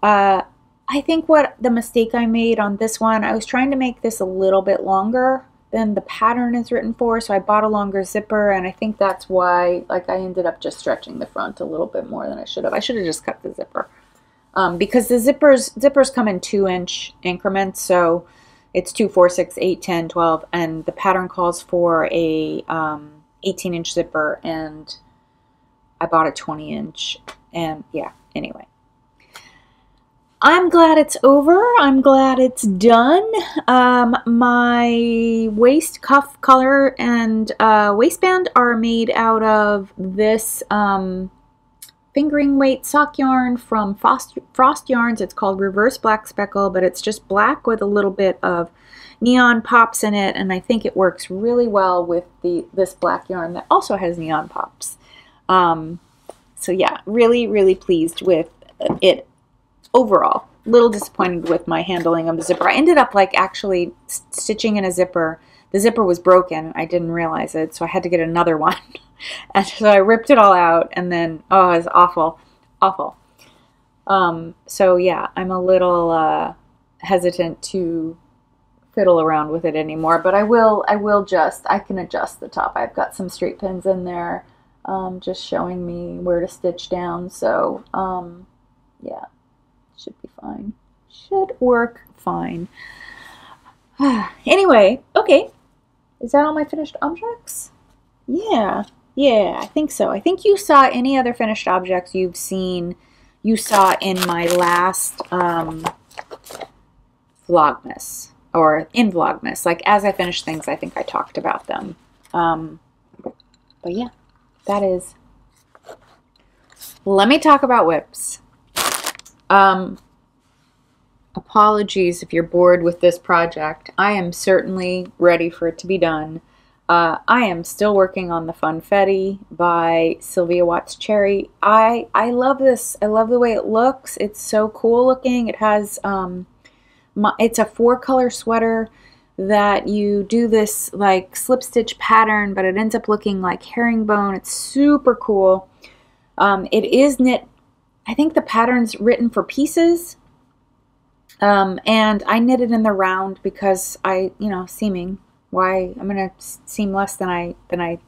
uh, I think what the mistake I made on this one, I was trying to make this a little bit longer than the pattern is written for. So I bought a longer zipper and I think that's why like I ended up just stretching the front a little bit more than I should have. I should have just cut the zipper. Um, because the zippers zippers come in two inch increments. So it's 2, 4, 6, 8, 10, 12 and the pattern calls for a um, 18 inch zipper and I bought a 20 inch and yeah, anyway. I'm glad it's over. I'm glad it's done. Um, my waist cuff collar and uh, waistband are made out of this um, fingering weight sock yarn from Frost, Frost Yarns. It's called Reverse Black Speckle, but it's just black with a little bit of neon pops in it, and I think it works really well with the this black yarn that also has neon pops. Um, so yeah, really, really pleased with it overall, a little disappointed with my handling of the zipper. I ended up like actually stitching in a zipper. The zipper was broken. I didn't realize it, so I had to get another one. and so I ripped it all out, and then oh, it was awful, awful. Um, so yeah, I'm a little uh, hesitant to fiddle around with it anymore, but I will. I will just. I can adjust the top. I've got some straight pins in there, um, just showing me where to stitch down. So um, yeah. Fine. Should work fine. anyway, okay. Is that all my finished objects? Yeah, yeah, I think so. I think you saw any other finished objects you've seen, you saw in my last um, Vlogmas or in Vlogmas. Like as I finish things, I think I talked about them. Um, but yeah, that is. Let me talk about WIPs. Um, apologies if you're bored with this project. I am certainly ready for it to be done. Uh, I am still working on the Funfetti by Sylvia Watts Cherry. I I love this. I love the way it looks. It's so cool looking. It has um, my, it's a four color sweater that you do this like slip stitch pattern, but it ends up looking like herringbone. It's super cool. Um, it is knit. I think the pattern's written for pieces. Um, and I knit it in the round because I, you know, seaming why I'm gonna seam less than I than I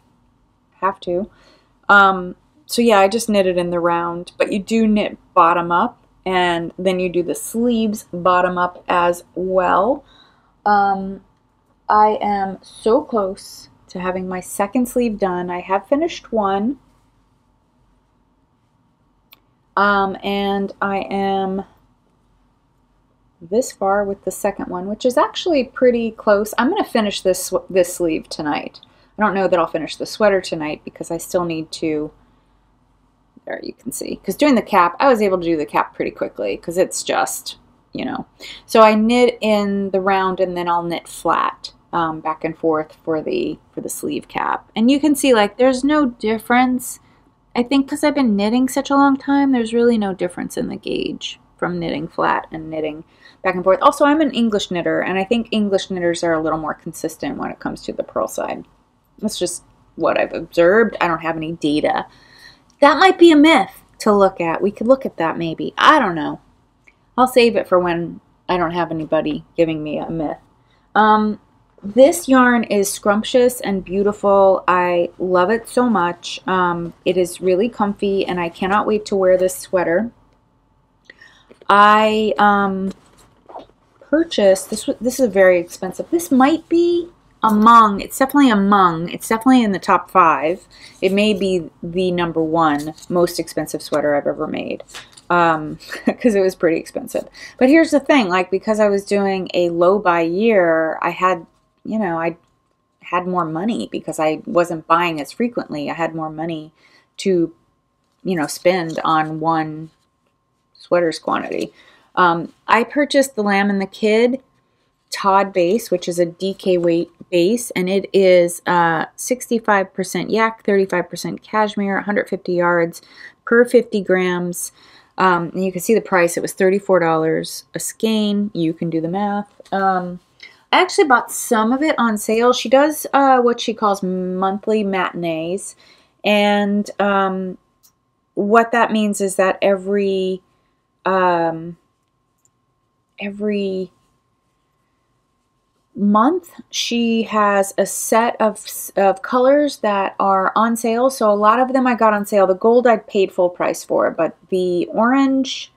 have to. Um, so yeah, I just knitted in the round, but you do knit bottom up, and then you do the sleeves bottom up as well. Um, I am so close to having my second sleeve done. I have finished one. Um, and I am this far with the second one, which is actually pretty close. I'm going to finish this this sleeve tonight. I don't know that I'll finish the sweater tonight because I still need to, there you can see, because doing the cap, I was able to do the cap pretty quickly because it's just, you know. So I knit in the round and then I'll knit flat um, back and forth for the, for the sleeve cap. And you can see like there's no difference. I think because I've been knitting such a long time, there's really no difference in the gauge from knitting flat and knitting back and forth. Also, I'm an English knitter, and I think English knitters are a little more consistent when it comes to the purl side. That's just what I've observed. I don't have any data. That might be a myth to look at. We could look at that maybe. I don't know. I'll save it for when I don't have anybody giving me a myth. Um, this yarn is scrumptious and beautiful. I love it so much. Um, it is really comfy, and I cannot wait to wear this sweater. I um, purchased, this, this is very expensive. This might be among, it's definitely among, it's definitely in the top five. It may be the number one most expensive sweater I've ever made um, because it was pretty expensive. But here's the thing, like because I was doing a low buy year, I had, you know, I had more money because I wasn't buying as frequently. I had more money to, you know, spend on one sweaters quantity. Um, I purchased the Lamb and the Kid Tod base, which is a DK weight base, and it is 65% uh, yak, 35% cashmere, 150 yards per 50 grams. Um, you can see the price. It was $34 a skein. You can do the math. Um, I actually bought some of it on sale. She does uh, what she calls monthly matinees. And um, what that means is that every um, every month she has a set of, of colors that are on sale. So a lot of them I got on sale. The gold I paid full price for but the orange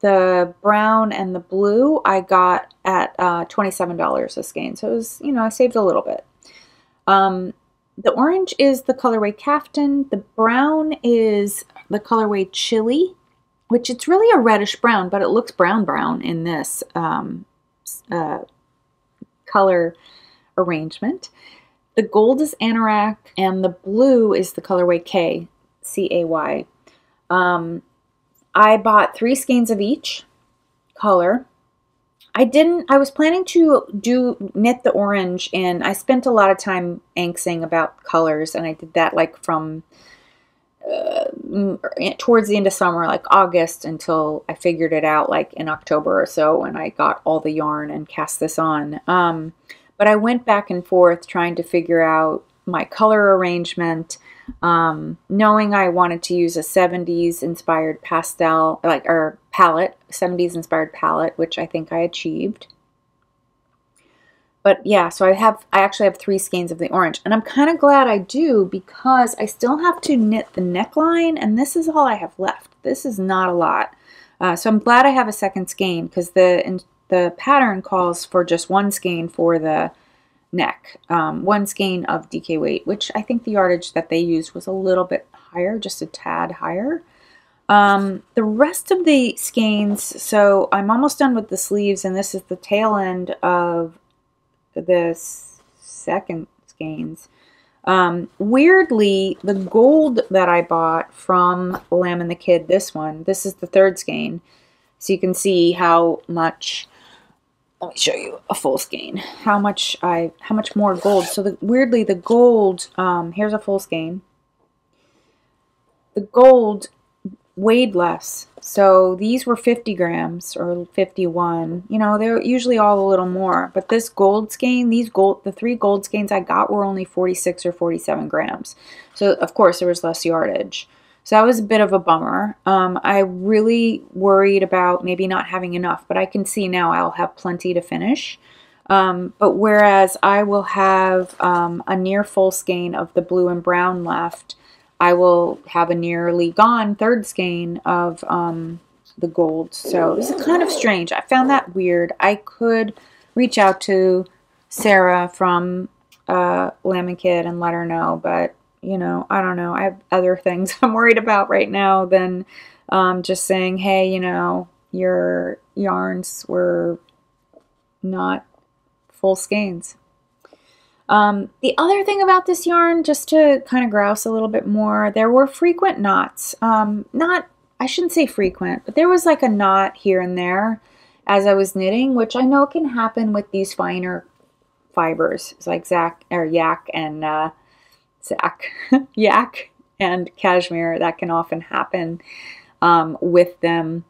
the brown and the blue I got at uh, $27 a skein so it was you know I saved a little bit. Um, the orange is the colorway Caftan. The brown is the colorway chili which it's really a reddish brown, but it looks brown brown in this um, uh, color arrangement. The gold is anorak, and the blue is the colorway K, C-A-Y. Um, I bought three skeins of each color. I didn't, I was planning to do knit the orange, and I spent a lot of time anxing about colors, and I did that like from uh, towards the end of summer, like August, until I figured it out, like in October or so, when I got all the yarn and cast this on. Um, but I went back and forth trying to figure out my color arrangement, um, knowing I wanted to use a 70s inspired pastel, like, or palette, 70s inspired palette, which I think I achieved. But yeah, so I have, I actually have three skeins of the orange. And I'm kind of glad I do because I still have to knit the neckline and this is all I have left. This is not a lot. Uh, so I'm glad I have a second skein because the, in, the pattern calls for just one skein for the neck. Um, one skein of DK weight, which I think the yardage that they used was a little bit higher, just a tad higher. Um, the rest of the skeins, so I'm almost done with the sleeves, and this is the tail end of this second skeins. Um, weirdly, the gold that I bought from Lamb and the Kid, this one, this is the third skein. So you can see how much, let me show you a full skein, how much I, how much more gold. So the, weirdly, the gold, um, here's a full skein. The gold weighed less. So these were 50 grams or 51. You know, they're usually all a little more. But this gold skein, these gold, the three gold skeins I got were only 46 or 47 grams. So of course there was less yardage. So that was a bit of a bummer. Um, I really worried about maybe not having enough, but I can see now I'll have plenty to finish. Um, but whereas I will have um, a near full skein of the blue and brown left, I will have a nearly gone third skein of um, the gold. So it's kind of strange. I found that weird. I could reach out to Sarah from uh, Kid and let her know, but you know, I don't know. I have other things I'm worried about right now than um, just saying, hey, you know, your yarns were not full skeins. Um, the other thing about this yarn, just to kind of grouse a little bit more, there were frequent knots. Um, not, I shouldn't say frequent, but there was like a knot here and there as I was knitting, which I know can happen with these finer fibers, it's like Zach or Yak and uh, Zach, Yak and Cashmere. That can often happen um, with them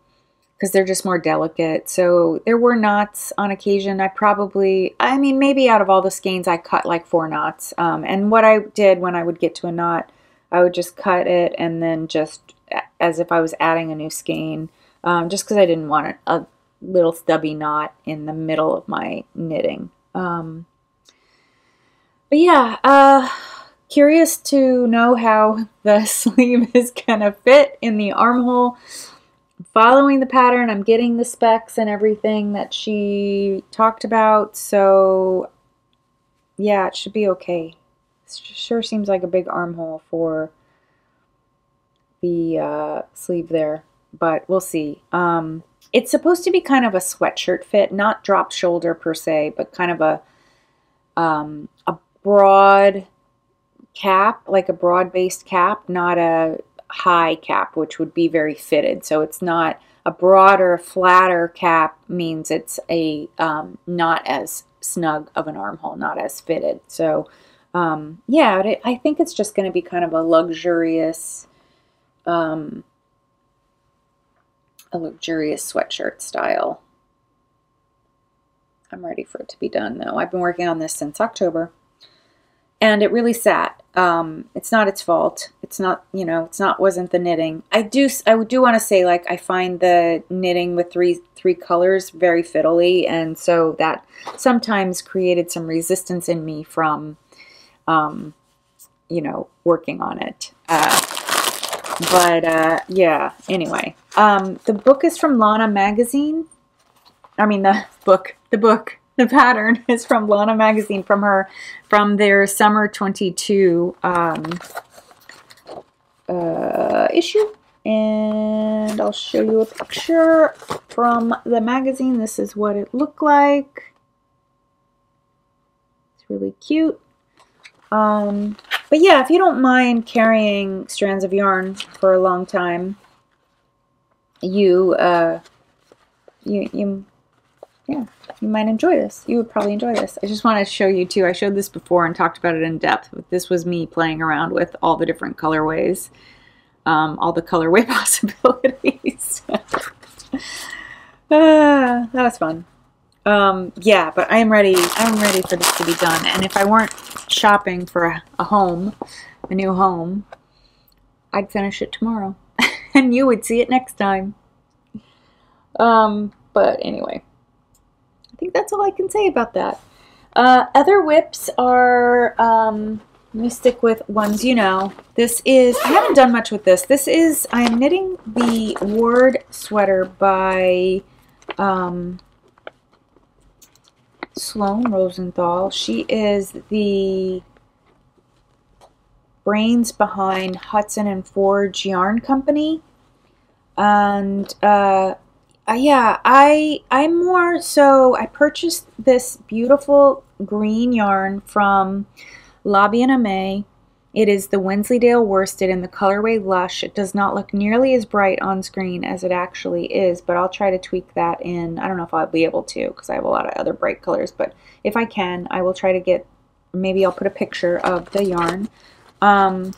because they're just more delicate. So there were knots on occasion. I probably, I mean, maybe out of all the skeins, I cut like four knots. Um, and what I did when I would get to a knot, I would just cut it and then just as if I was adding a new skein, um, just because I didn't want a little stubby knot in the middle of my knitting. Um, but yeah, uh, curious to know how the sleeve is going to fit in the armhole following the pattern. I'm getting the specs and everything that she talked about. So yeah, it should be okay. It sure seems like a big armhole for the uh, sleeve there, but we'll see. Um, it's supposed to be kind of a sweatshirt fit, not drop shoulder per se, but kind of a um, a broad cap, like a broad based cap, not a high cap, which would be very fitted. So it's not a broader, flatter cap means it's a um, not as snug of an armhole, not as fitted. So um, yeah, I think it's just going to be kind of a luxurious, um, a luxurious sweatshirt style. I'm ready for it to be done though. I've been working on this since October and it really sat. Um, it's not its fault. It's not, you know, it's not wasn't the knitting. I do I do want to say like I find the knitting with three three colors very fiddly, and so that sometimes created some resistance in me from, um, you know, working on it. Uh, but uh, yeah. Anyway, um, the book is from Lana Magazine. I mean the book. The book the pattern is from Lana Magazine from her from their summer 22 um, uh, issue. And I'll show you a picture from the magazine. This is what it looked like. It's really cute. Um, but yeah if you don't mind carrying strands of yarn for a long time you uh, you you yeah, you might enjoy this. You would probably enjoy this. I just want to show you too. I showed this before and talked about it in depth. This was me playing around with all the different colorways, um, all the colorway possibilities. ah, that was fun. Um, yeah, but I am ready. I'm ready for this to be done. And if I weren't shopping for a, a home, a new home, I'd finish it tomorrow, and you would see it next time. Um, but anyway. Think that's all I can say about that. Uh, other WIPs are, um, let me stick with ones you know. This is, I haven't done much with this. This is, I am knitting the Ward sweater by um, Sloane Rosenthal. She is the brains behind Hudson and Forge Yarn Company. And uh, uh, yeah, I I'm more so I purchased this beautiful green yarn from La Bien-Aimée. It is the Wensleydale worsted in the colorway Lush. It does not look nearly as bright on screen as it actually is, but I'll try to tweak that in. I don't know if I'll be able to because I have a lot of other bright colors, but if I can, I will try to get, maybe I'll put a picture of the yarn. Um,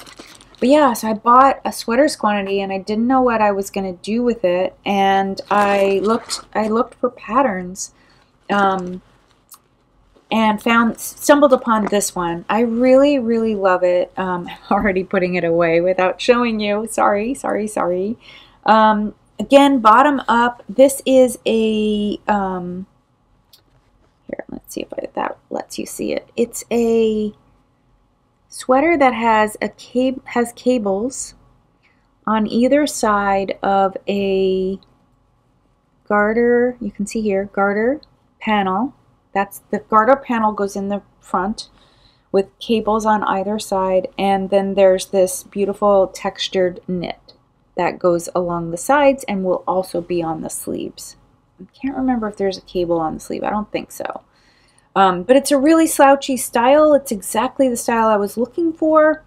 but yeah, so I bought a sweaters quantity and I didn't know what I was going to do with it. And I looked, I looked for patterns um, and found, stumbled upon this one. I really, really love it. Um, I'm already putting it away without showing you. Sorry, sorry, sorry. Um, again, bottom up. This is a, um, here, let's see if I, that lets you see it. It's a sweater that has a cab has cables on either side of a garter you can see here garter panel. That's the garter panel goes in the front with cables on either side and then there's this beautiful textured knit that goes along the sides and will also be on the sleeves. I can't remember if there's a cable on the sleeve. I don't think so um, but it's a really slouchy style. It's exactly the style I was looking for.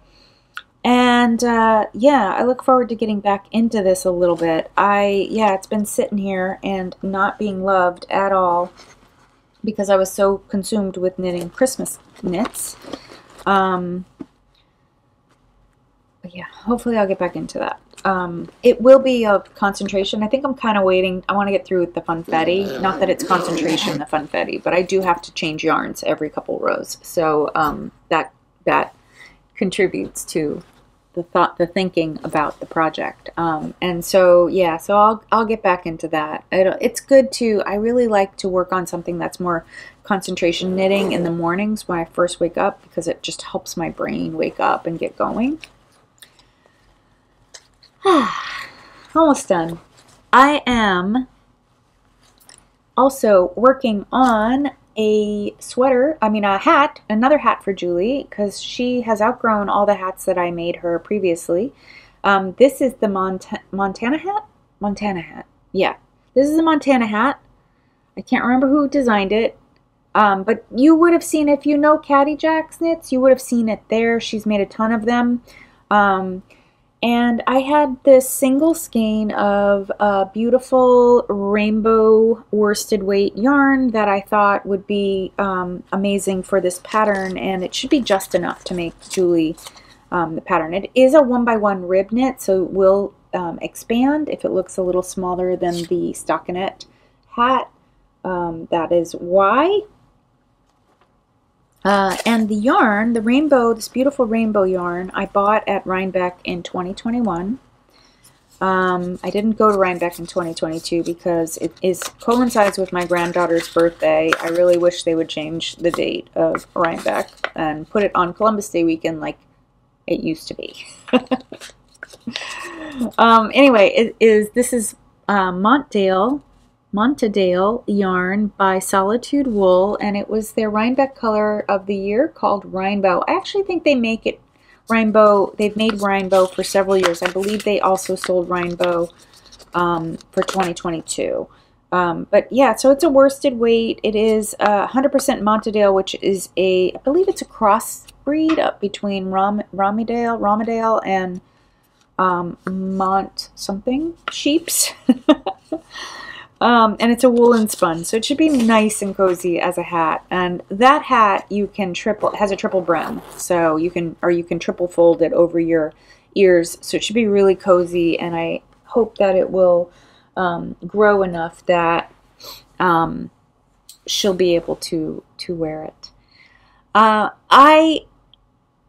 And uh, yeah, I look forward to getting back into this a little bit. I, yeah, it's been sitting here and not being loved at all because I was so consumed with knitting Christmas knits. Um, yeah, hopefully I'll get back into that. Um, it will be a concentration. I think I'm kind of waiting. I want to get through with the funfetti. Not that it's concentration, the funfetti, but I do have to change yarns every couple rows. So um, that that contributes to the thought, the thinking about the project. Um, and so yeah, so I'll I'll get back into that. It, it's good to. I really like to work on something that's more concentration knitting in the mornings when I first wake up because it just helps my brain wake up and get going. Almost done. I am also working on a sweater, I mean a hat, another hat for Julie, because she has outgrown all the hats that I made her previously. Um, this is the Mont Montana hat? Montana hat. Yeah. This is a Montana hat. I can't remember who designed it. Um, but you would have seen, if you know Caddy Jack's knits, you would have seen it there. She's made a ton of them. Um, and I had this single skein of a beautiful rainbow worsted weight yarn that I thought would be um, amazing for this pattern and it should be just enough to make Julie um, the pattern. It is a one by one rib knit so it will um, expand if it looks a little smaller than the stockinette hat. Um, that is why. Uh, and the yarn, the rainbow, this beautiful rainbow yarn, I bought at Rhinebeck in 2021. Um, I didn't go to Rhinebeck in 2022 because it is coincides with my granddaughter's birthday. I really wish they would change the date of Rhinebeck and put it on Columbus Day weekend like it used to be. um, anyway, it is this is uh, Montdale Montadale yarn by Solitude Wool, and it was their Rhinebeck color of the year called Rainbow. I actually think they make it Rainbow. They've made Rainbow for several years. I believe they also sold Rainbow um, for 2022. Um, but yeah, so it's a worsted weight. It is 100% uh, Montadale, which is a, I believe it's a crossbreed up between Rom, Romidale, Romidale and um, Mont something sheeps. Um, and it's a woolen spun, so it should be nice and cozy as a hat. And that hat you can triple has a triple brim, so you can or you can triple fold it over your ears, so it should be really cozy. And I hope that it will um, grow enough that um, she'll be able to to wear it. Uh, I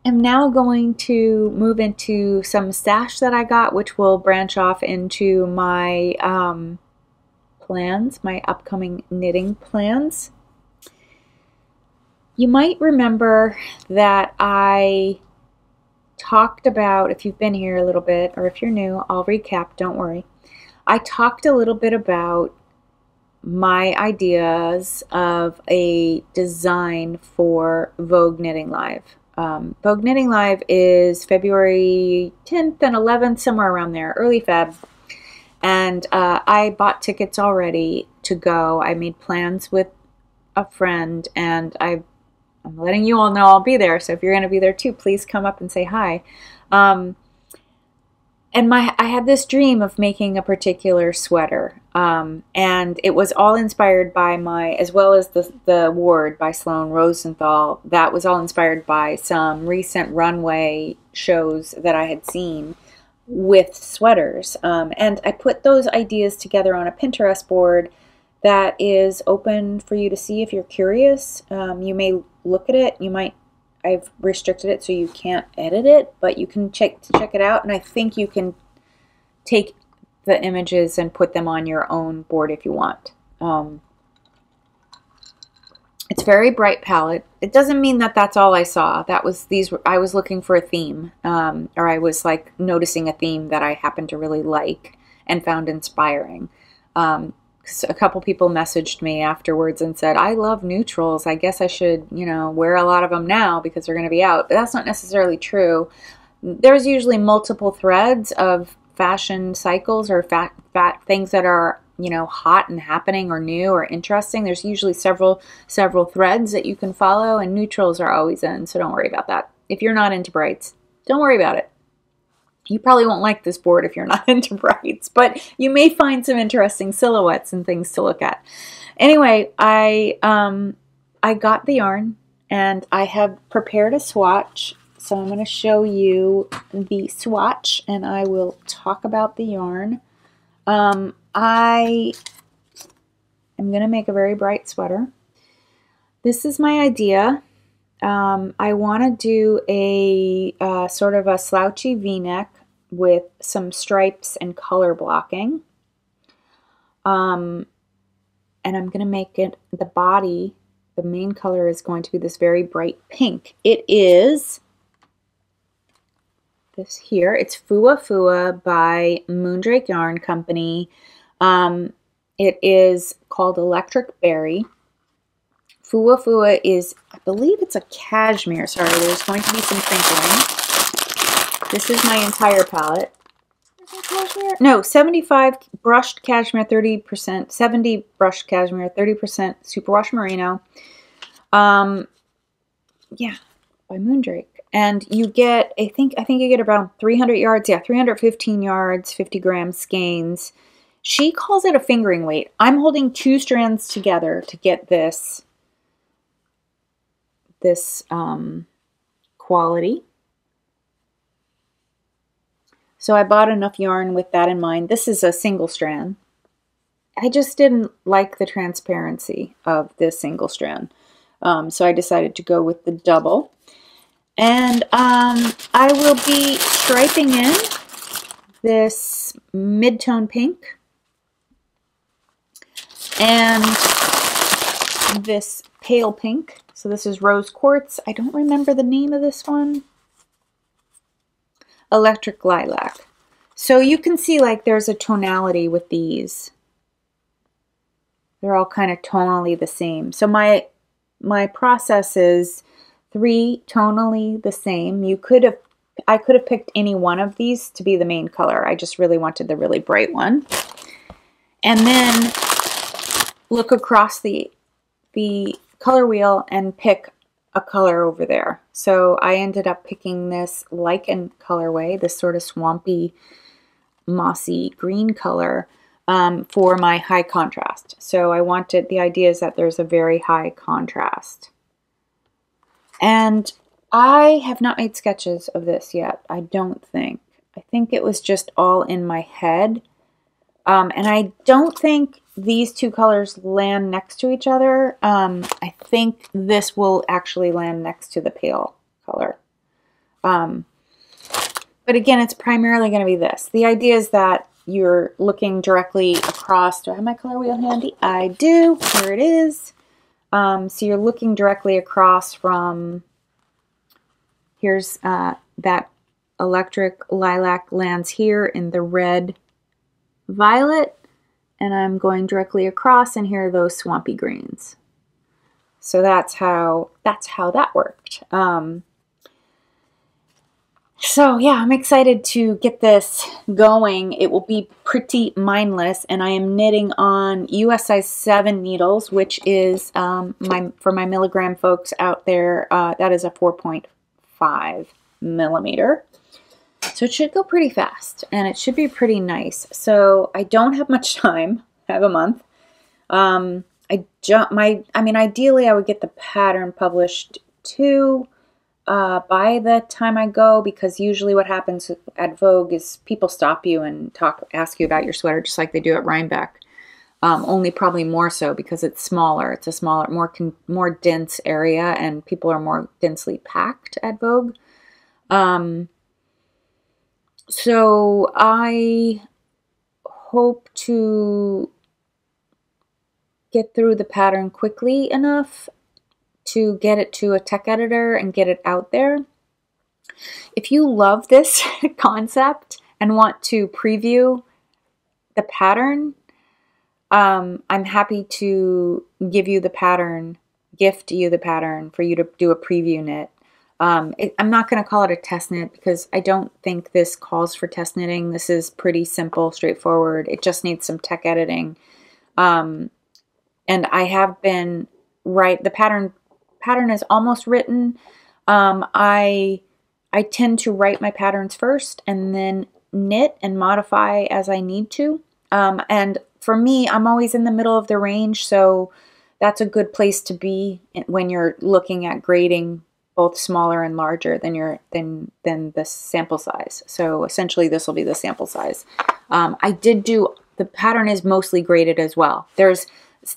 am now going to move into some stash that I got, which will branch off into my um, plans, my upcoming knitting plans. You might remember that I talked about, if you've been here a little bit, or if you're new, I'll recap, don't worry. I talked a little bit about my ideas of a design for Vogue Knitting Live. Um, Vogue Knitting Live is February 10th and 11th, somewhere around there, early Feb. And uh, I bought tickets already to go. I made plans with a friend, and I, I'm letting you all know I'll be there. So if you're going to be there too, please come up and say hi. Um, and my I had this dream of making a particular sweater, um, and it was all inspired by my, as well as the the award by Sloane Rosenthal. That was all inspired by some recent runway shows that I had seen with sweaters, um, and I put those ideas together on a Pinterest board that is open for you to see if you're curious. Um, you may look at it. You might I've restricted it so you can't edit it, but you can check check it out, and I think you can take the images and put them on your own board if you want. Um, it's very bright palette. It doesn't mean that that's all I saw. That was these. I was looking for a theme, um, or I was like noticing a theme that I happened to really like and found inspiring. Um, a couple people messaged me afterwards and said, I love neutrals. I guess I should, you know, wear a lot of them now because they're going to be out. But that's not necessarily true. There's usually multiple threads of fashion cycles or fat, fat things that are, you know, hot and happening or new or interesting. There's usually several several threads that you can follow and neutrals are always in, so don't worry about that. If you're not into brights, don't worry about it. You probably won't like this board if you're not into brights, but you may find some interesting silhouettes and things to look at. Anyway, I um, I got the yarn and I have prepared a swatch. So I'm going to show you the swatch and I will talk about the yarn. Um, I am going to make a very bright sweater. This is my idea. Um, I want to do a uh, sort of a slouchy v-neck with some stripes and color blocking. Um, and I'm going to make it the body, the main color is going to be this very bright pink. It is this here. It's Fua Fua by Moondrake Yarn Company. Um, it is called Electric Berry. Fua Fua is, I believe it's a cashmere. Sorry, there's going to be some crinkling. This is my entire palette. Cashmere? No, 75 brushed cashmere, 30%, 70 brushed cashmere, 30% superwash merino. Um, yeah, by Moondrake. And you get, I think, I think you get around 300 yards. Yeah, 315 yards, 50 grams skeins. She calls it a fingering weight. I'm holding two strands together to get this this um, quality. So I bought enough yarn with that in mind. This is a single strand. I just didn't like the transparency of this single strand. Um, so I decided to go with the double. And um, I will be striping in this mid-tone pink and this pale pink. So this is Rose Quartz. I don't remember the name of this one. Electric Lilac. So you can see like there's a tonality with these. They're all kind of tonally the same. So my my process is three tonally the same. You could have I could have picked any one of these to be the main color. I just really wanted the really bright one. And then look across the the color wheel and pick a color over there. So I ended up picking this lichen colorway, this sort of swampy, mossy green color um, for my high contrast. So I wanted, the idea is that there's a very high contrast. And I have not made sketches of this yet, I don't think. I think it was just all in my head. Um, and I don't think these two colors land next to each other. Um, I think this will actually land next to the pale color. Um, but again, it's primarily going to be this. The idea is that you're looking directly across. Do I have my color wheel handy? I do. Here it is. Um, so you're looking directly across from, here's uh, that electric lilac lands here in the red violet and I'm going directly across and here are those swampy greens. So that's how that's how that worked. Um, So yeah, I'm excited to get this going. It will be pretty mindless, and I am knitting on US size seven needles, which is um, my for my milligram folks out there. Uh, that is a 4.5 millimeter, so it should go pretty fast, and it should be pretty nice. So I don't have much time. I have a month. Um, I jump my. I mean, ideally, I would get the pattern published too uh, by the time I go because usually what happens at Vogue is people stop you and talk, ask you about your sweater just like they do at Rhinebeck. Um, only probably more so because it's smaller. It's a smaller, more more dense area, and people are more densely packed at Vogue. Um, so I hope to get through the pattern quickly enough to get it to a tech editor and get it out there. If you love this concept and want to preview the pattern, um, I'm happy to give you the pattern, gift you the pattern for you to do a preview knit. Um, it, I'm not going to call it a test knit because I don't think this calls for test knitting. This is pretty simple, straightforward. It just needs some tech editing. Um, and I have been right. The pattern pattern is almost written, um, I I tend to write my patterns first and then knit and modify as I need to. Um, and for me, I'm always in the middle of the range, so that's a good place to be when you're looking at grading both smaller and larger than your than than the sample size. So essentially, this will be the sample size. Um, I did do the pattern is mostly graded as well. There's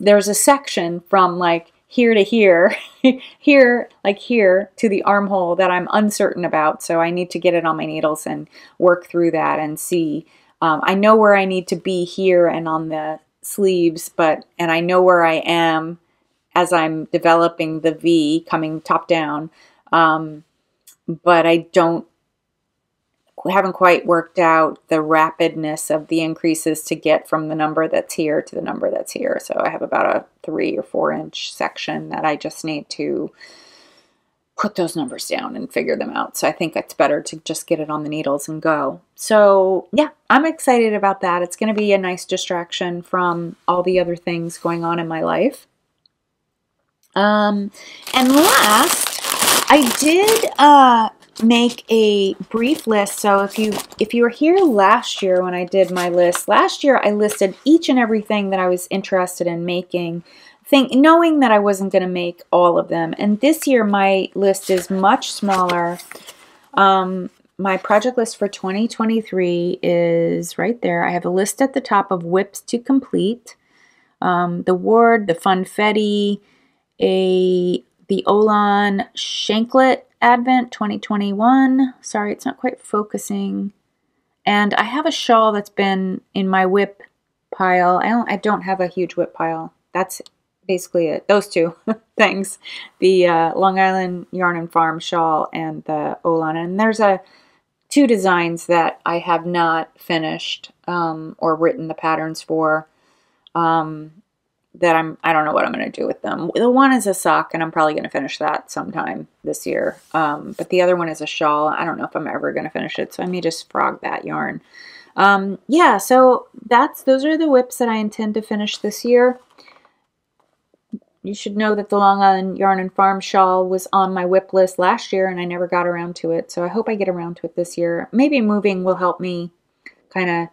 there's a section from like here to here, here, like here to the armhole that I'm uncertain about. So I need to get it on my needles and work through that and see. Um, I know where I need to be here and on the sleeves, but, and I know where I am as I'm developing the V coming top down. Um, but I don't haven't quite worked out the rapidness of the increases to get from the number that's here to the number that's here. So I have about a three or four inch section that I just need to put those numbers down and figure them out. So I think it's better to just get it on the needles and go. So yeah, I'm excited about that. It's going to be a nice distraction from all the other things going on in my life. Um, and last, I did uh, make a brief list. So if you if you were here last year when I did my list, last year I listed each and everything that I was interested in making, think knowing that I wasn't going to make all of them. And this year my list is much smaller. Um, my project list for 2023 is right there. I have a list at the top of WIPs to complete. Um, the Ward, the Funfetti, a the Olan Shanklet Advent 2021. Sorry, it's not quite focusing. And I have a shawl that's been in my WIP pile. I don't, I don't have a huge WIP pile. That's basically it. Those two things. The uh, Long Island Yarn and Farm shawl and the Olan. And there's a two designs that I have not finished um, or written the patterns for. Um, that I'm I don't know what I'm going to do with them. The one is a sock, and I'm probably going to finish that sometime this year. Um, but the other one is a shawl. I don't know if I'm ever going to finish it, so I may just frog that yarn. Um, yeah, so that's those are the WIPs that I intend to finish this year. You should know that the Long Island Yarn and Farm shawl was on my WIP list last year, and I never got around to it. So I hope I get around to it this year. Maybe moving will help me kind of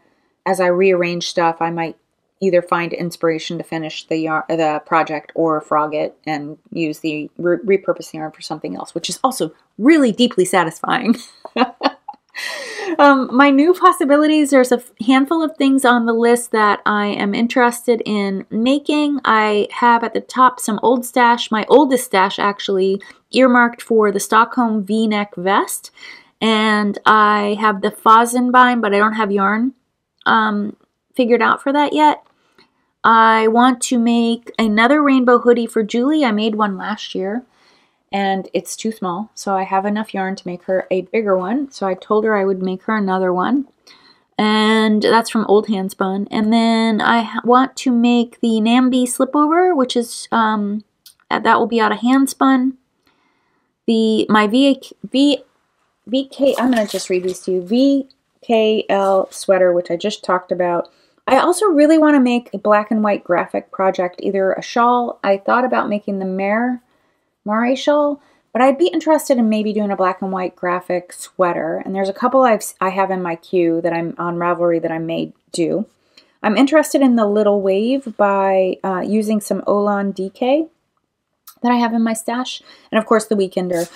as I rearrange stuff. I might either find inspiration to finish the yarn, the project or frog it and use the re- repurpose yarn for something else, which is also really deeply satisfying. um, my new possibilities there's a handful of things on the list that I am interested in making. I have at the top some old stash, my oldest stash actually, earmarked for the Stockholm v neck vest. And I have the Fazenbein, but I don't have yarn um, figured out for that yet. I want to make another rainbow hoodie for Julie. I made one last year and it's too small, so I have enough yarn to make her a bigger one. So I told her I would make her another one. And that's from Old Handspun. And then I want to make the Namby slipover, which is, um, that will be out of Handspun. The, my V, v VK, I'm going to just read these to you. VKL sweater, which I just talked about. I also really want to make a black and white graphic project, either a shawl. I thought about making the Mare, Mare shawl, but I'd be interested in maybe doing a black and white graphic sweater. And there's a couple I've, I have in my queue that I'm on Ravelry that I may do. I'm interested in the Little Wave by uh, using some Olan DK that I have in my stash. And of course the Weekender.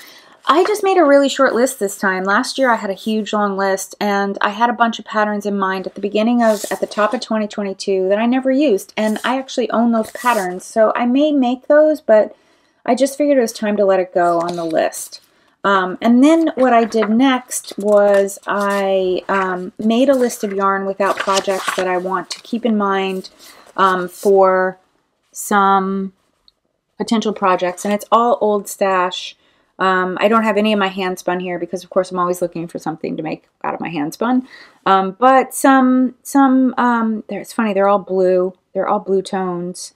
I just made a really short list this time. Last year I had a huge long list and I had a bunch of patterns in mind at the beginning of, at the top of 2022 that I never used. And I actually own those patterns. So I may make those, but I just figured it was time to let it go on the list. Um, and then what I did next was I um, made a list of yarn without projects that I want to keep in mind um, for some potential projects. And it's all old stash. Um, I don't have any of my hand spun here because of course I'm always looking for something to make out of my hand spun. Um, but some, some, um, it's funny, they're all blue. They're all blue tones.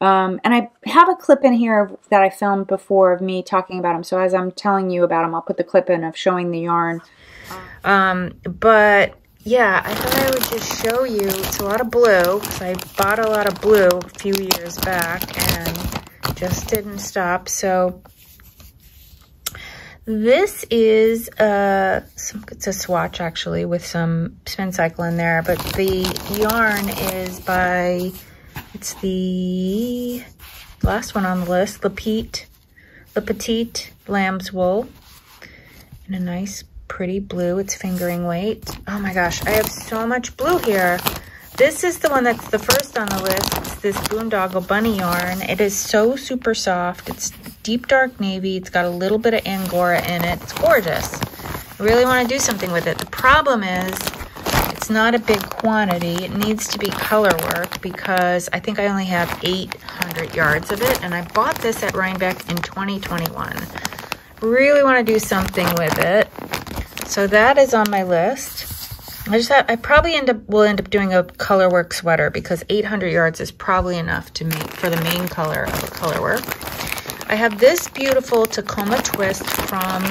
Um, and I have a clip in here that I filmed before of me talking about them. So as I'm telling you about them, I'll put the clip in of showing the yarn. Um, but yeah, I thought I would just show you. It's a lot of blue because I bought a lot of blue a few years back and just didn't stop. So this is uh, a, it's a swatch actually with some spin cycle in there, but the yarn is by it's the last one on the list, Le Petite, Le Petite Lamb's Wool in a nice pretty blue. It's fingering weight. Oh my gosh, I have so much blue here. This is the one that's the first on the list. It's this Boondoggle Bunny yarn. It is so super soft. It's deep dark navy. It's got a little bit of Angora in it. It's gorgeous. I really want to do something with it. The problem is it's not a big quantity. It needs to be color work because I think I only have 800 yards of it. And I bought this at Rhinebeck in 2021. Really want to do something with it. So that is on my list. I just have, I probably end up will end up doing a color work sweater because 800 yards is probably enough to make for the main color of a color work. I have this beautiful Tacoma twist from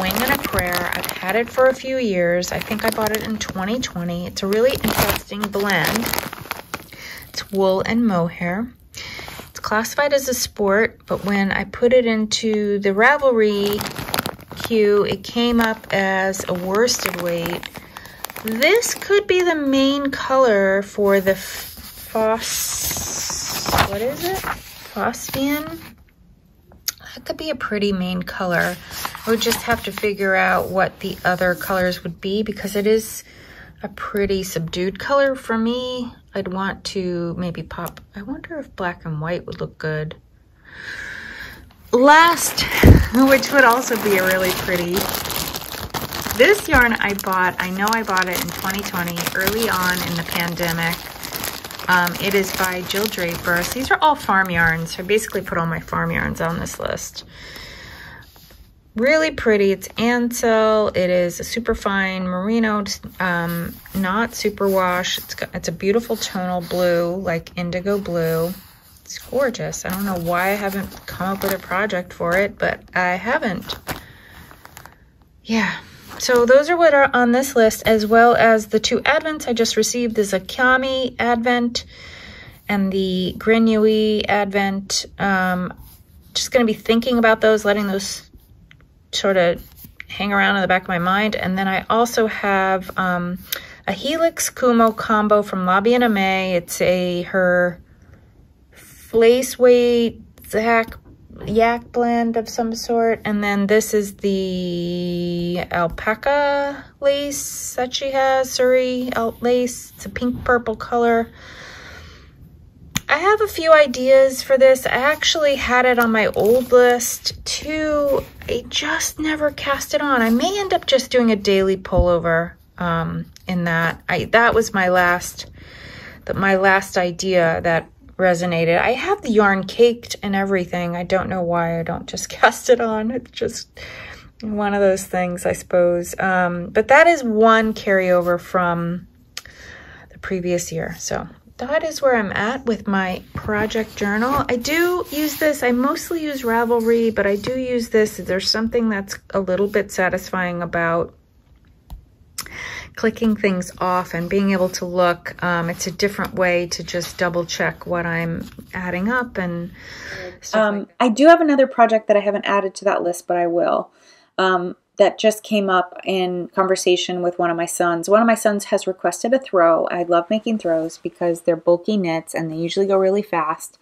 Wing and a Prayer. I've had it for a few years. I think I bought it in 2020. It's a really interesting blend. It's wool and mohair. It's classified as a sport, but when I put it into the Ravelry queue, it came up as a worsted weight. This could be the main color for the Phos... What is it? Phosphine? That could be a pretty main color. I would just have to figure out what the other colors would be because it is a pretty subdued color for me. I'd want to maybe pop, I wonder if black and white would look good. Last, which would also be a really pretty, this yarn I bought, I know I bought it in 2020, early on in the pandemic. Um, it is by Jill Draper. So these are all farm yarns. I basically put all my farm yarns on this list. Really pretty. It's Ansel. It is a super fine merino, um, not super wash. It's, got, it's a beautiful tonal blue, like indigo blue. It's gorgeous. I don't know why I haven't come up with a project for it, but I haven't. Yeah. So those are what are on this list, as well as the two Advents I just received, the Zakami Advent and the Grenouille Advent. Um, just going to be thinking about those, letting those sort of hang around in the back of my mind. And then I also have um, a Helix Kumo combo from Bien Aimée. It's a her lace weight Zach yak blend of some sort. And then this is the alpaca lace that she has, Suri lace. It's a pink purple color. I have a few ideas for this. I actually had it on my old list too. I just never cast it on. I may end up just doing a daily pullover um, in that. I That was my last, the, my last idea that resonated. I have the yarn caked and everything. I don't know why I don't just cast it on. It's just one of those things, I suppose. Um, but that is one carryover from the previous year. So that is where I'm at with my project journal. I do use this. I mostly use Ravelry, but I do use this. There's something that's a little bit satisfying about clicking things off and being able to look. Um, it's a different way to just double check what I'm adding up and um, like I do have another project that I haven't added to that list, but I will. Um, that just came up in conversation with one of my sons. One of my sons has requested a throw. I love making throws because they're bulky knits and they usually go really fast.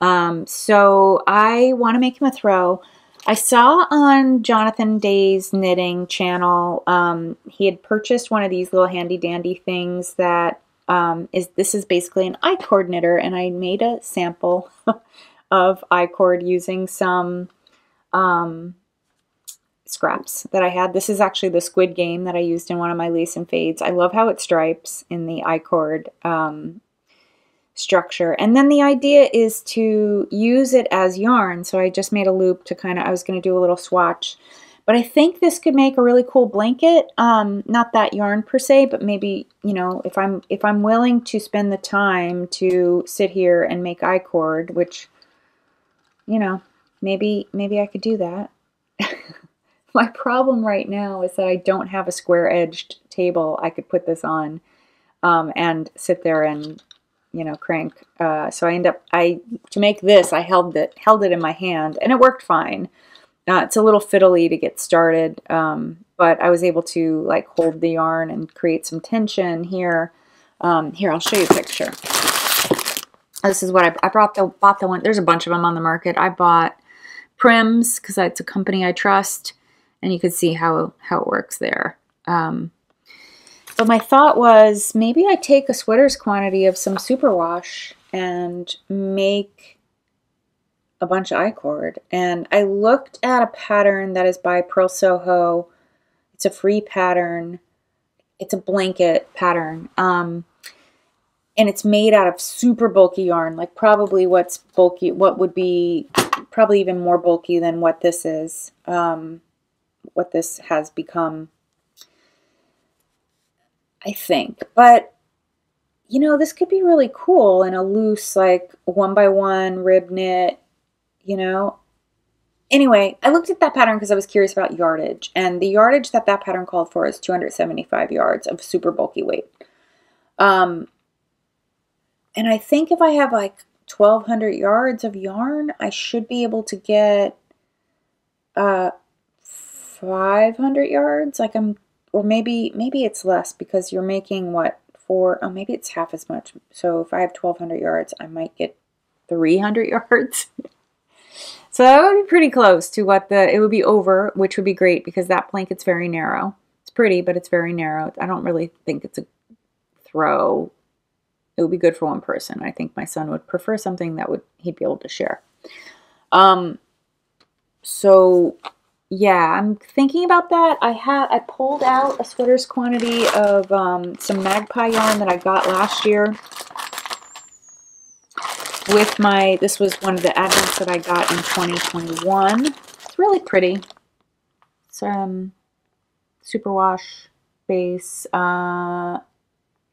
Um, so I want to make him a throw. I saw on Jonathan Day's knitting channel, um, he had purchased one of these little handy dandy things that um, is this is basically an I-cord knitter, and I made a sample of I-cord using some um, scraps that I had. This is actually the squid game that I used in one of my lace and fades. I love how it stripes in the I-cord um, structure. And then the idea is to use it as yarn. So I just made a loop to kind of, I was going to do a little swatch. But I think this could make a really cool blanket. Um, not that yarn per se, but maybe, you know, if I'm if I'm willing to spend the time to sit here and make I-cord, which, you know, maybe maybe I could do that. My problem right now is that I don't have a square edged table I could put this on um, and sit there and you know crank. Uh, so I end up I to make this I held it held it in my hand and it worked fine. Uh, it's a little fiddly to get started, um, but I was able to like hold the yarn and create some tension here. Um, here, I'll show you a picture. This is what I, I brought the bought the one. There's a bunch of them on the market. I bought Prym's because it's a company I trust and you can see how, how it works there. Um, but my thought was maybe I take a sweater's quantity of some superwash and make a bunch of I-cord. And I looked at a pattern that is by Purl Soho. It's a free pattern. It's a blanket pattern. Um, and it's made out of super bulky yarn, like probably what's bulky, what would be probably even more bulky than what this is. Um, what this has become, I think. But, you know, this could be really cool in a loose, like one by one rib knit, you know. Anyway, I looked at that pattern because I was curious about yardage, and the yardage that that pattern called for is 275 yards of super bulky weight. Um, and I think if I have like 1200 yards of yarn, I should be able to get uh, 500 yards like i'm or maybe maybe it's less because you're making what for oh maybe it's half as much. So if i have 1200 yards i might get 300 yards. So that would be pretty close to what the it would be over which would be great because that blanket's very narrow. It's pretty but it's very narrow. I don't really think it's a throw. It would be good for one person. I think my son would prefer something that would he'd be able to share. Um so yeah, I'm thinking about that. I had I pulled out a sweater's quantity of um, some magpie yarn that I got last year with my, this was one of the advents that I got in 2021. It's really pretty. It's um, superwash base. Uh,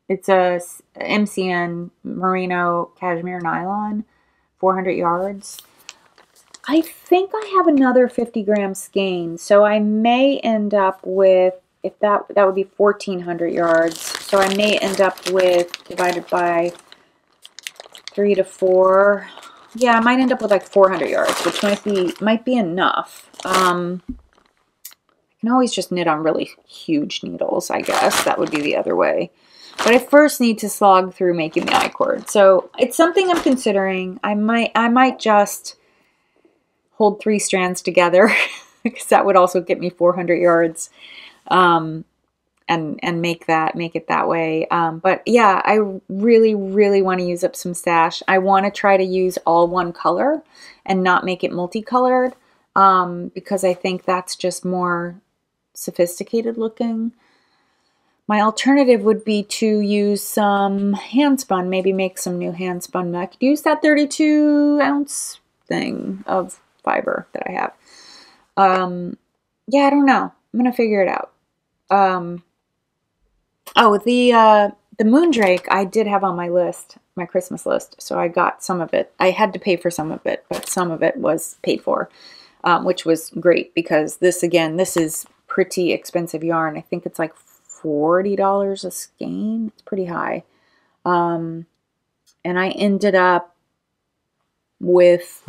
it's a MCN merino cashmere nylon, 400 yards. I think I have another 50 gram skein, so I may end up with, if that, that would be 1400 yards, so I may end up with, divided by three to four, yeah, I might end up with like 400 yards, which might be, might be enough. Um, I can always just knit on really huge needles, I guess. That would be the other way. But I first need to slog through making the I-cord. So it's something I'm considering. I might I might just hold three strands together because that would also get me 400 yards um, and and make that make it that way. Um, but yeah I really really want to use up some stash I want to try to use all one color and not make it multicolored um, because I think that's just more sophisticated looking. My alternative would be to use some handspun, maybe make some new handspun. I could use that 32 ounce thing of fiber that I have. Um, yeah, I don't know. I'm gonna figure it out. Um, oh, the uh, the Moondrake I did have on my list, my Christmas list, so I got some of it. I had to pay for some of it, but some of it was paid for, um, which was great because this, again, this is pretty expensive yarn. I think it's like $40 a skein. It's pretty high. Um, and I ended up with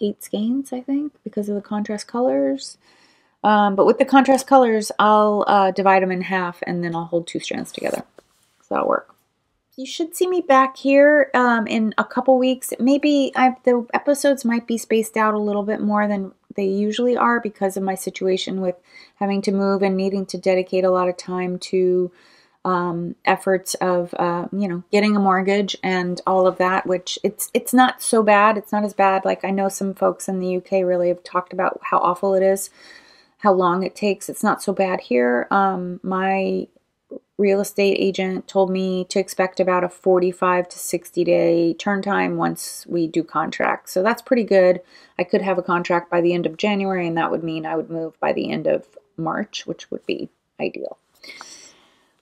eight skeins, I think, because of the contrast colors. Um, but with the contrast colors, I'll uh, divide them in half and then I'll hold two strands together. So that'll work. You should see me back here um, in a couple weeks. Maybe I, the episodes might be spaced out a little bit more than they usually are because of my situation with having to move and needing to dedicate a lot of time to um, efforts of uh, you know getting a mortgage and all of that which it's it's not so bad. It's not as bad. Like i know some folks in the uk really have talked about how awful it is how long it takes. It's not so bad here. Um, my real estate agent told me to expect about a 45 to 60 day turn time once we do contract so that's pretty good. I could have a contract by the end of january and that would mean i would move by the end of march which would be ideal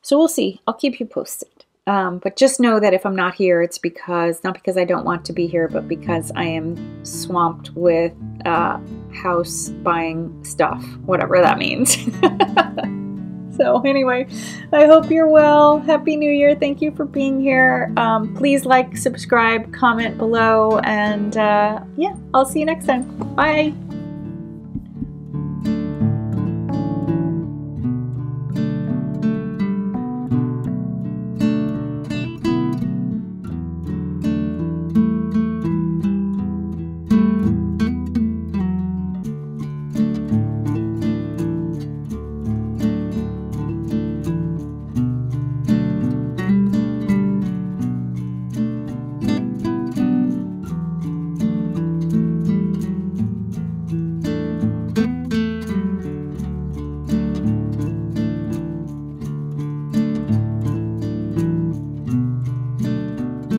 so we'll see. I'll keep you posted. Um, but just know that if I'm not here, it's because, not because I don't want to be here, but because I am swamped with uh, house buying stuff, whatever that means. so, anyway, I hope you're well. Happy New Year. Thank you for being here. Um, please like, subscribe, comment below, and uh, yeah, I'll see you next time. Bye.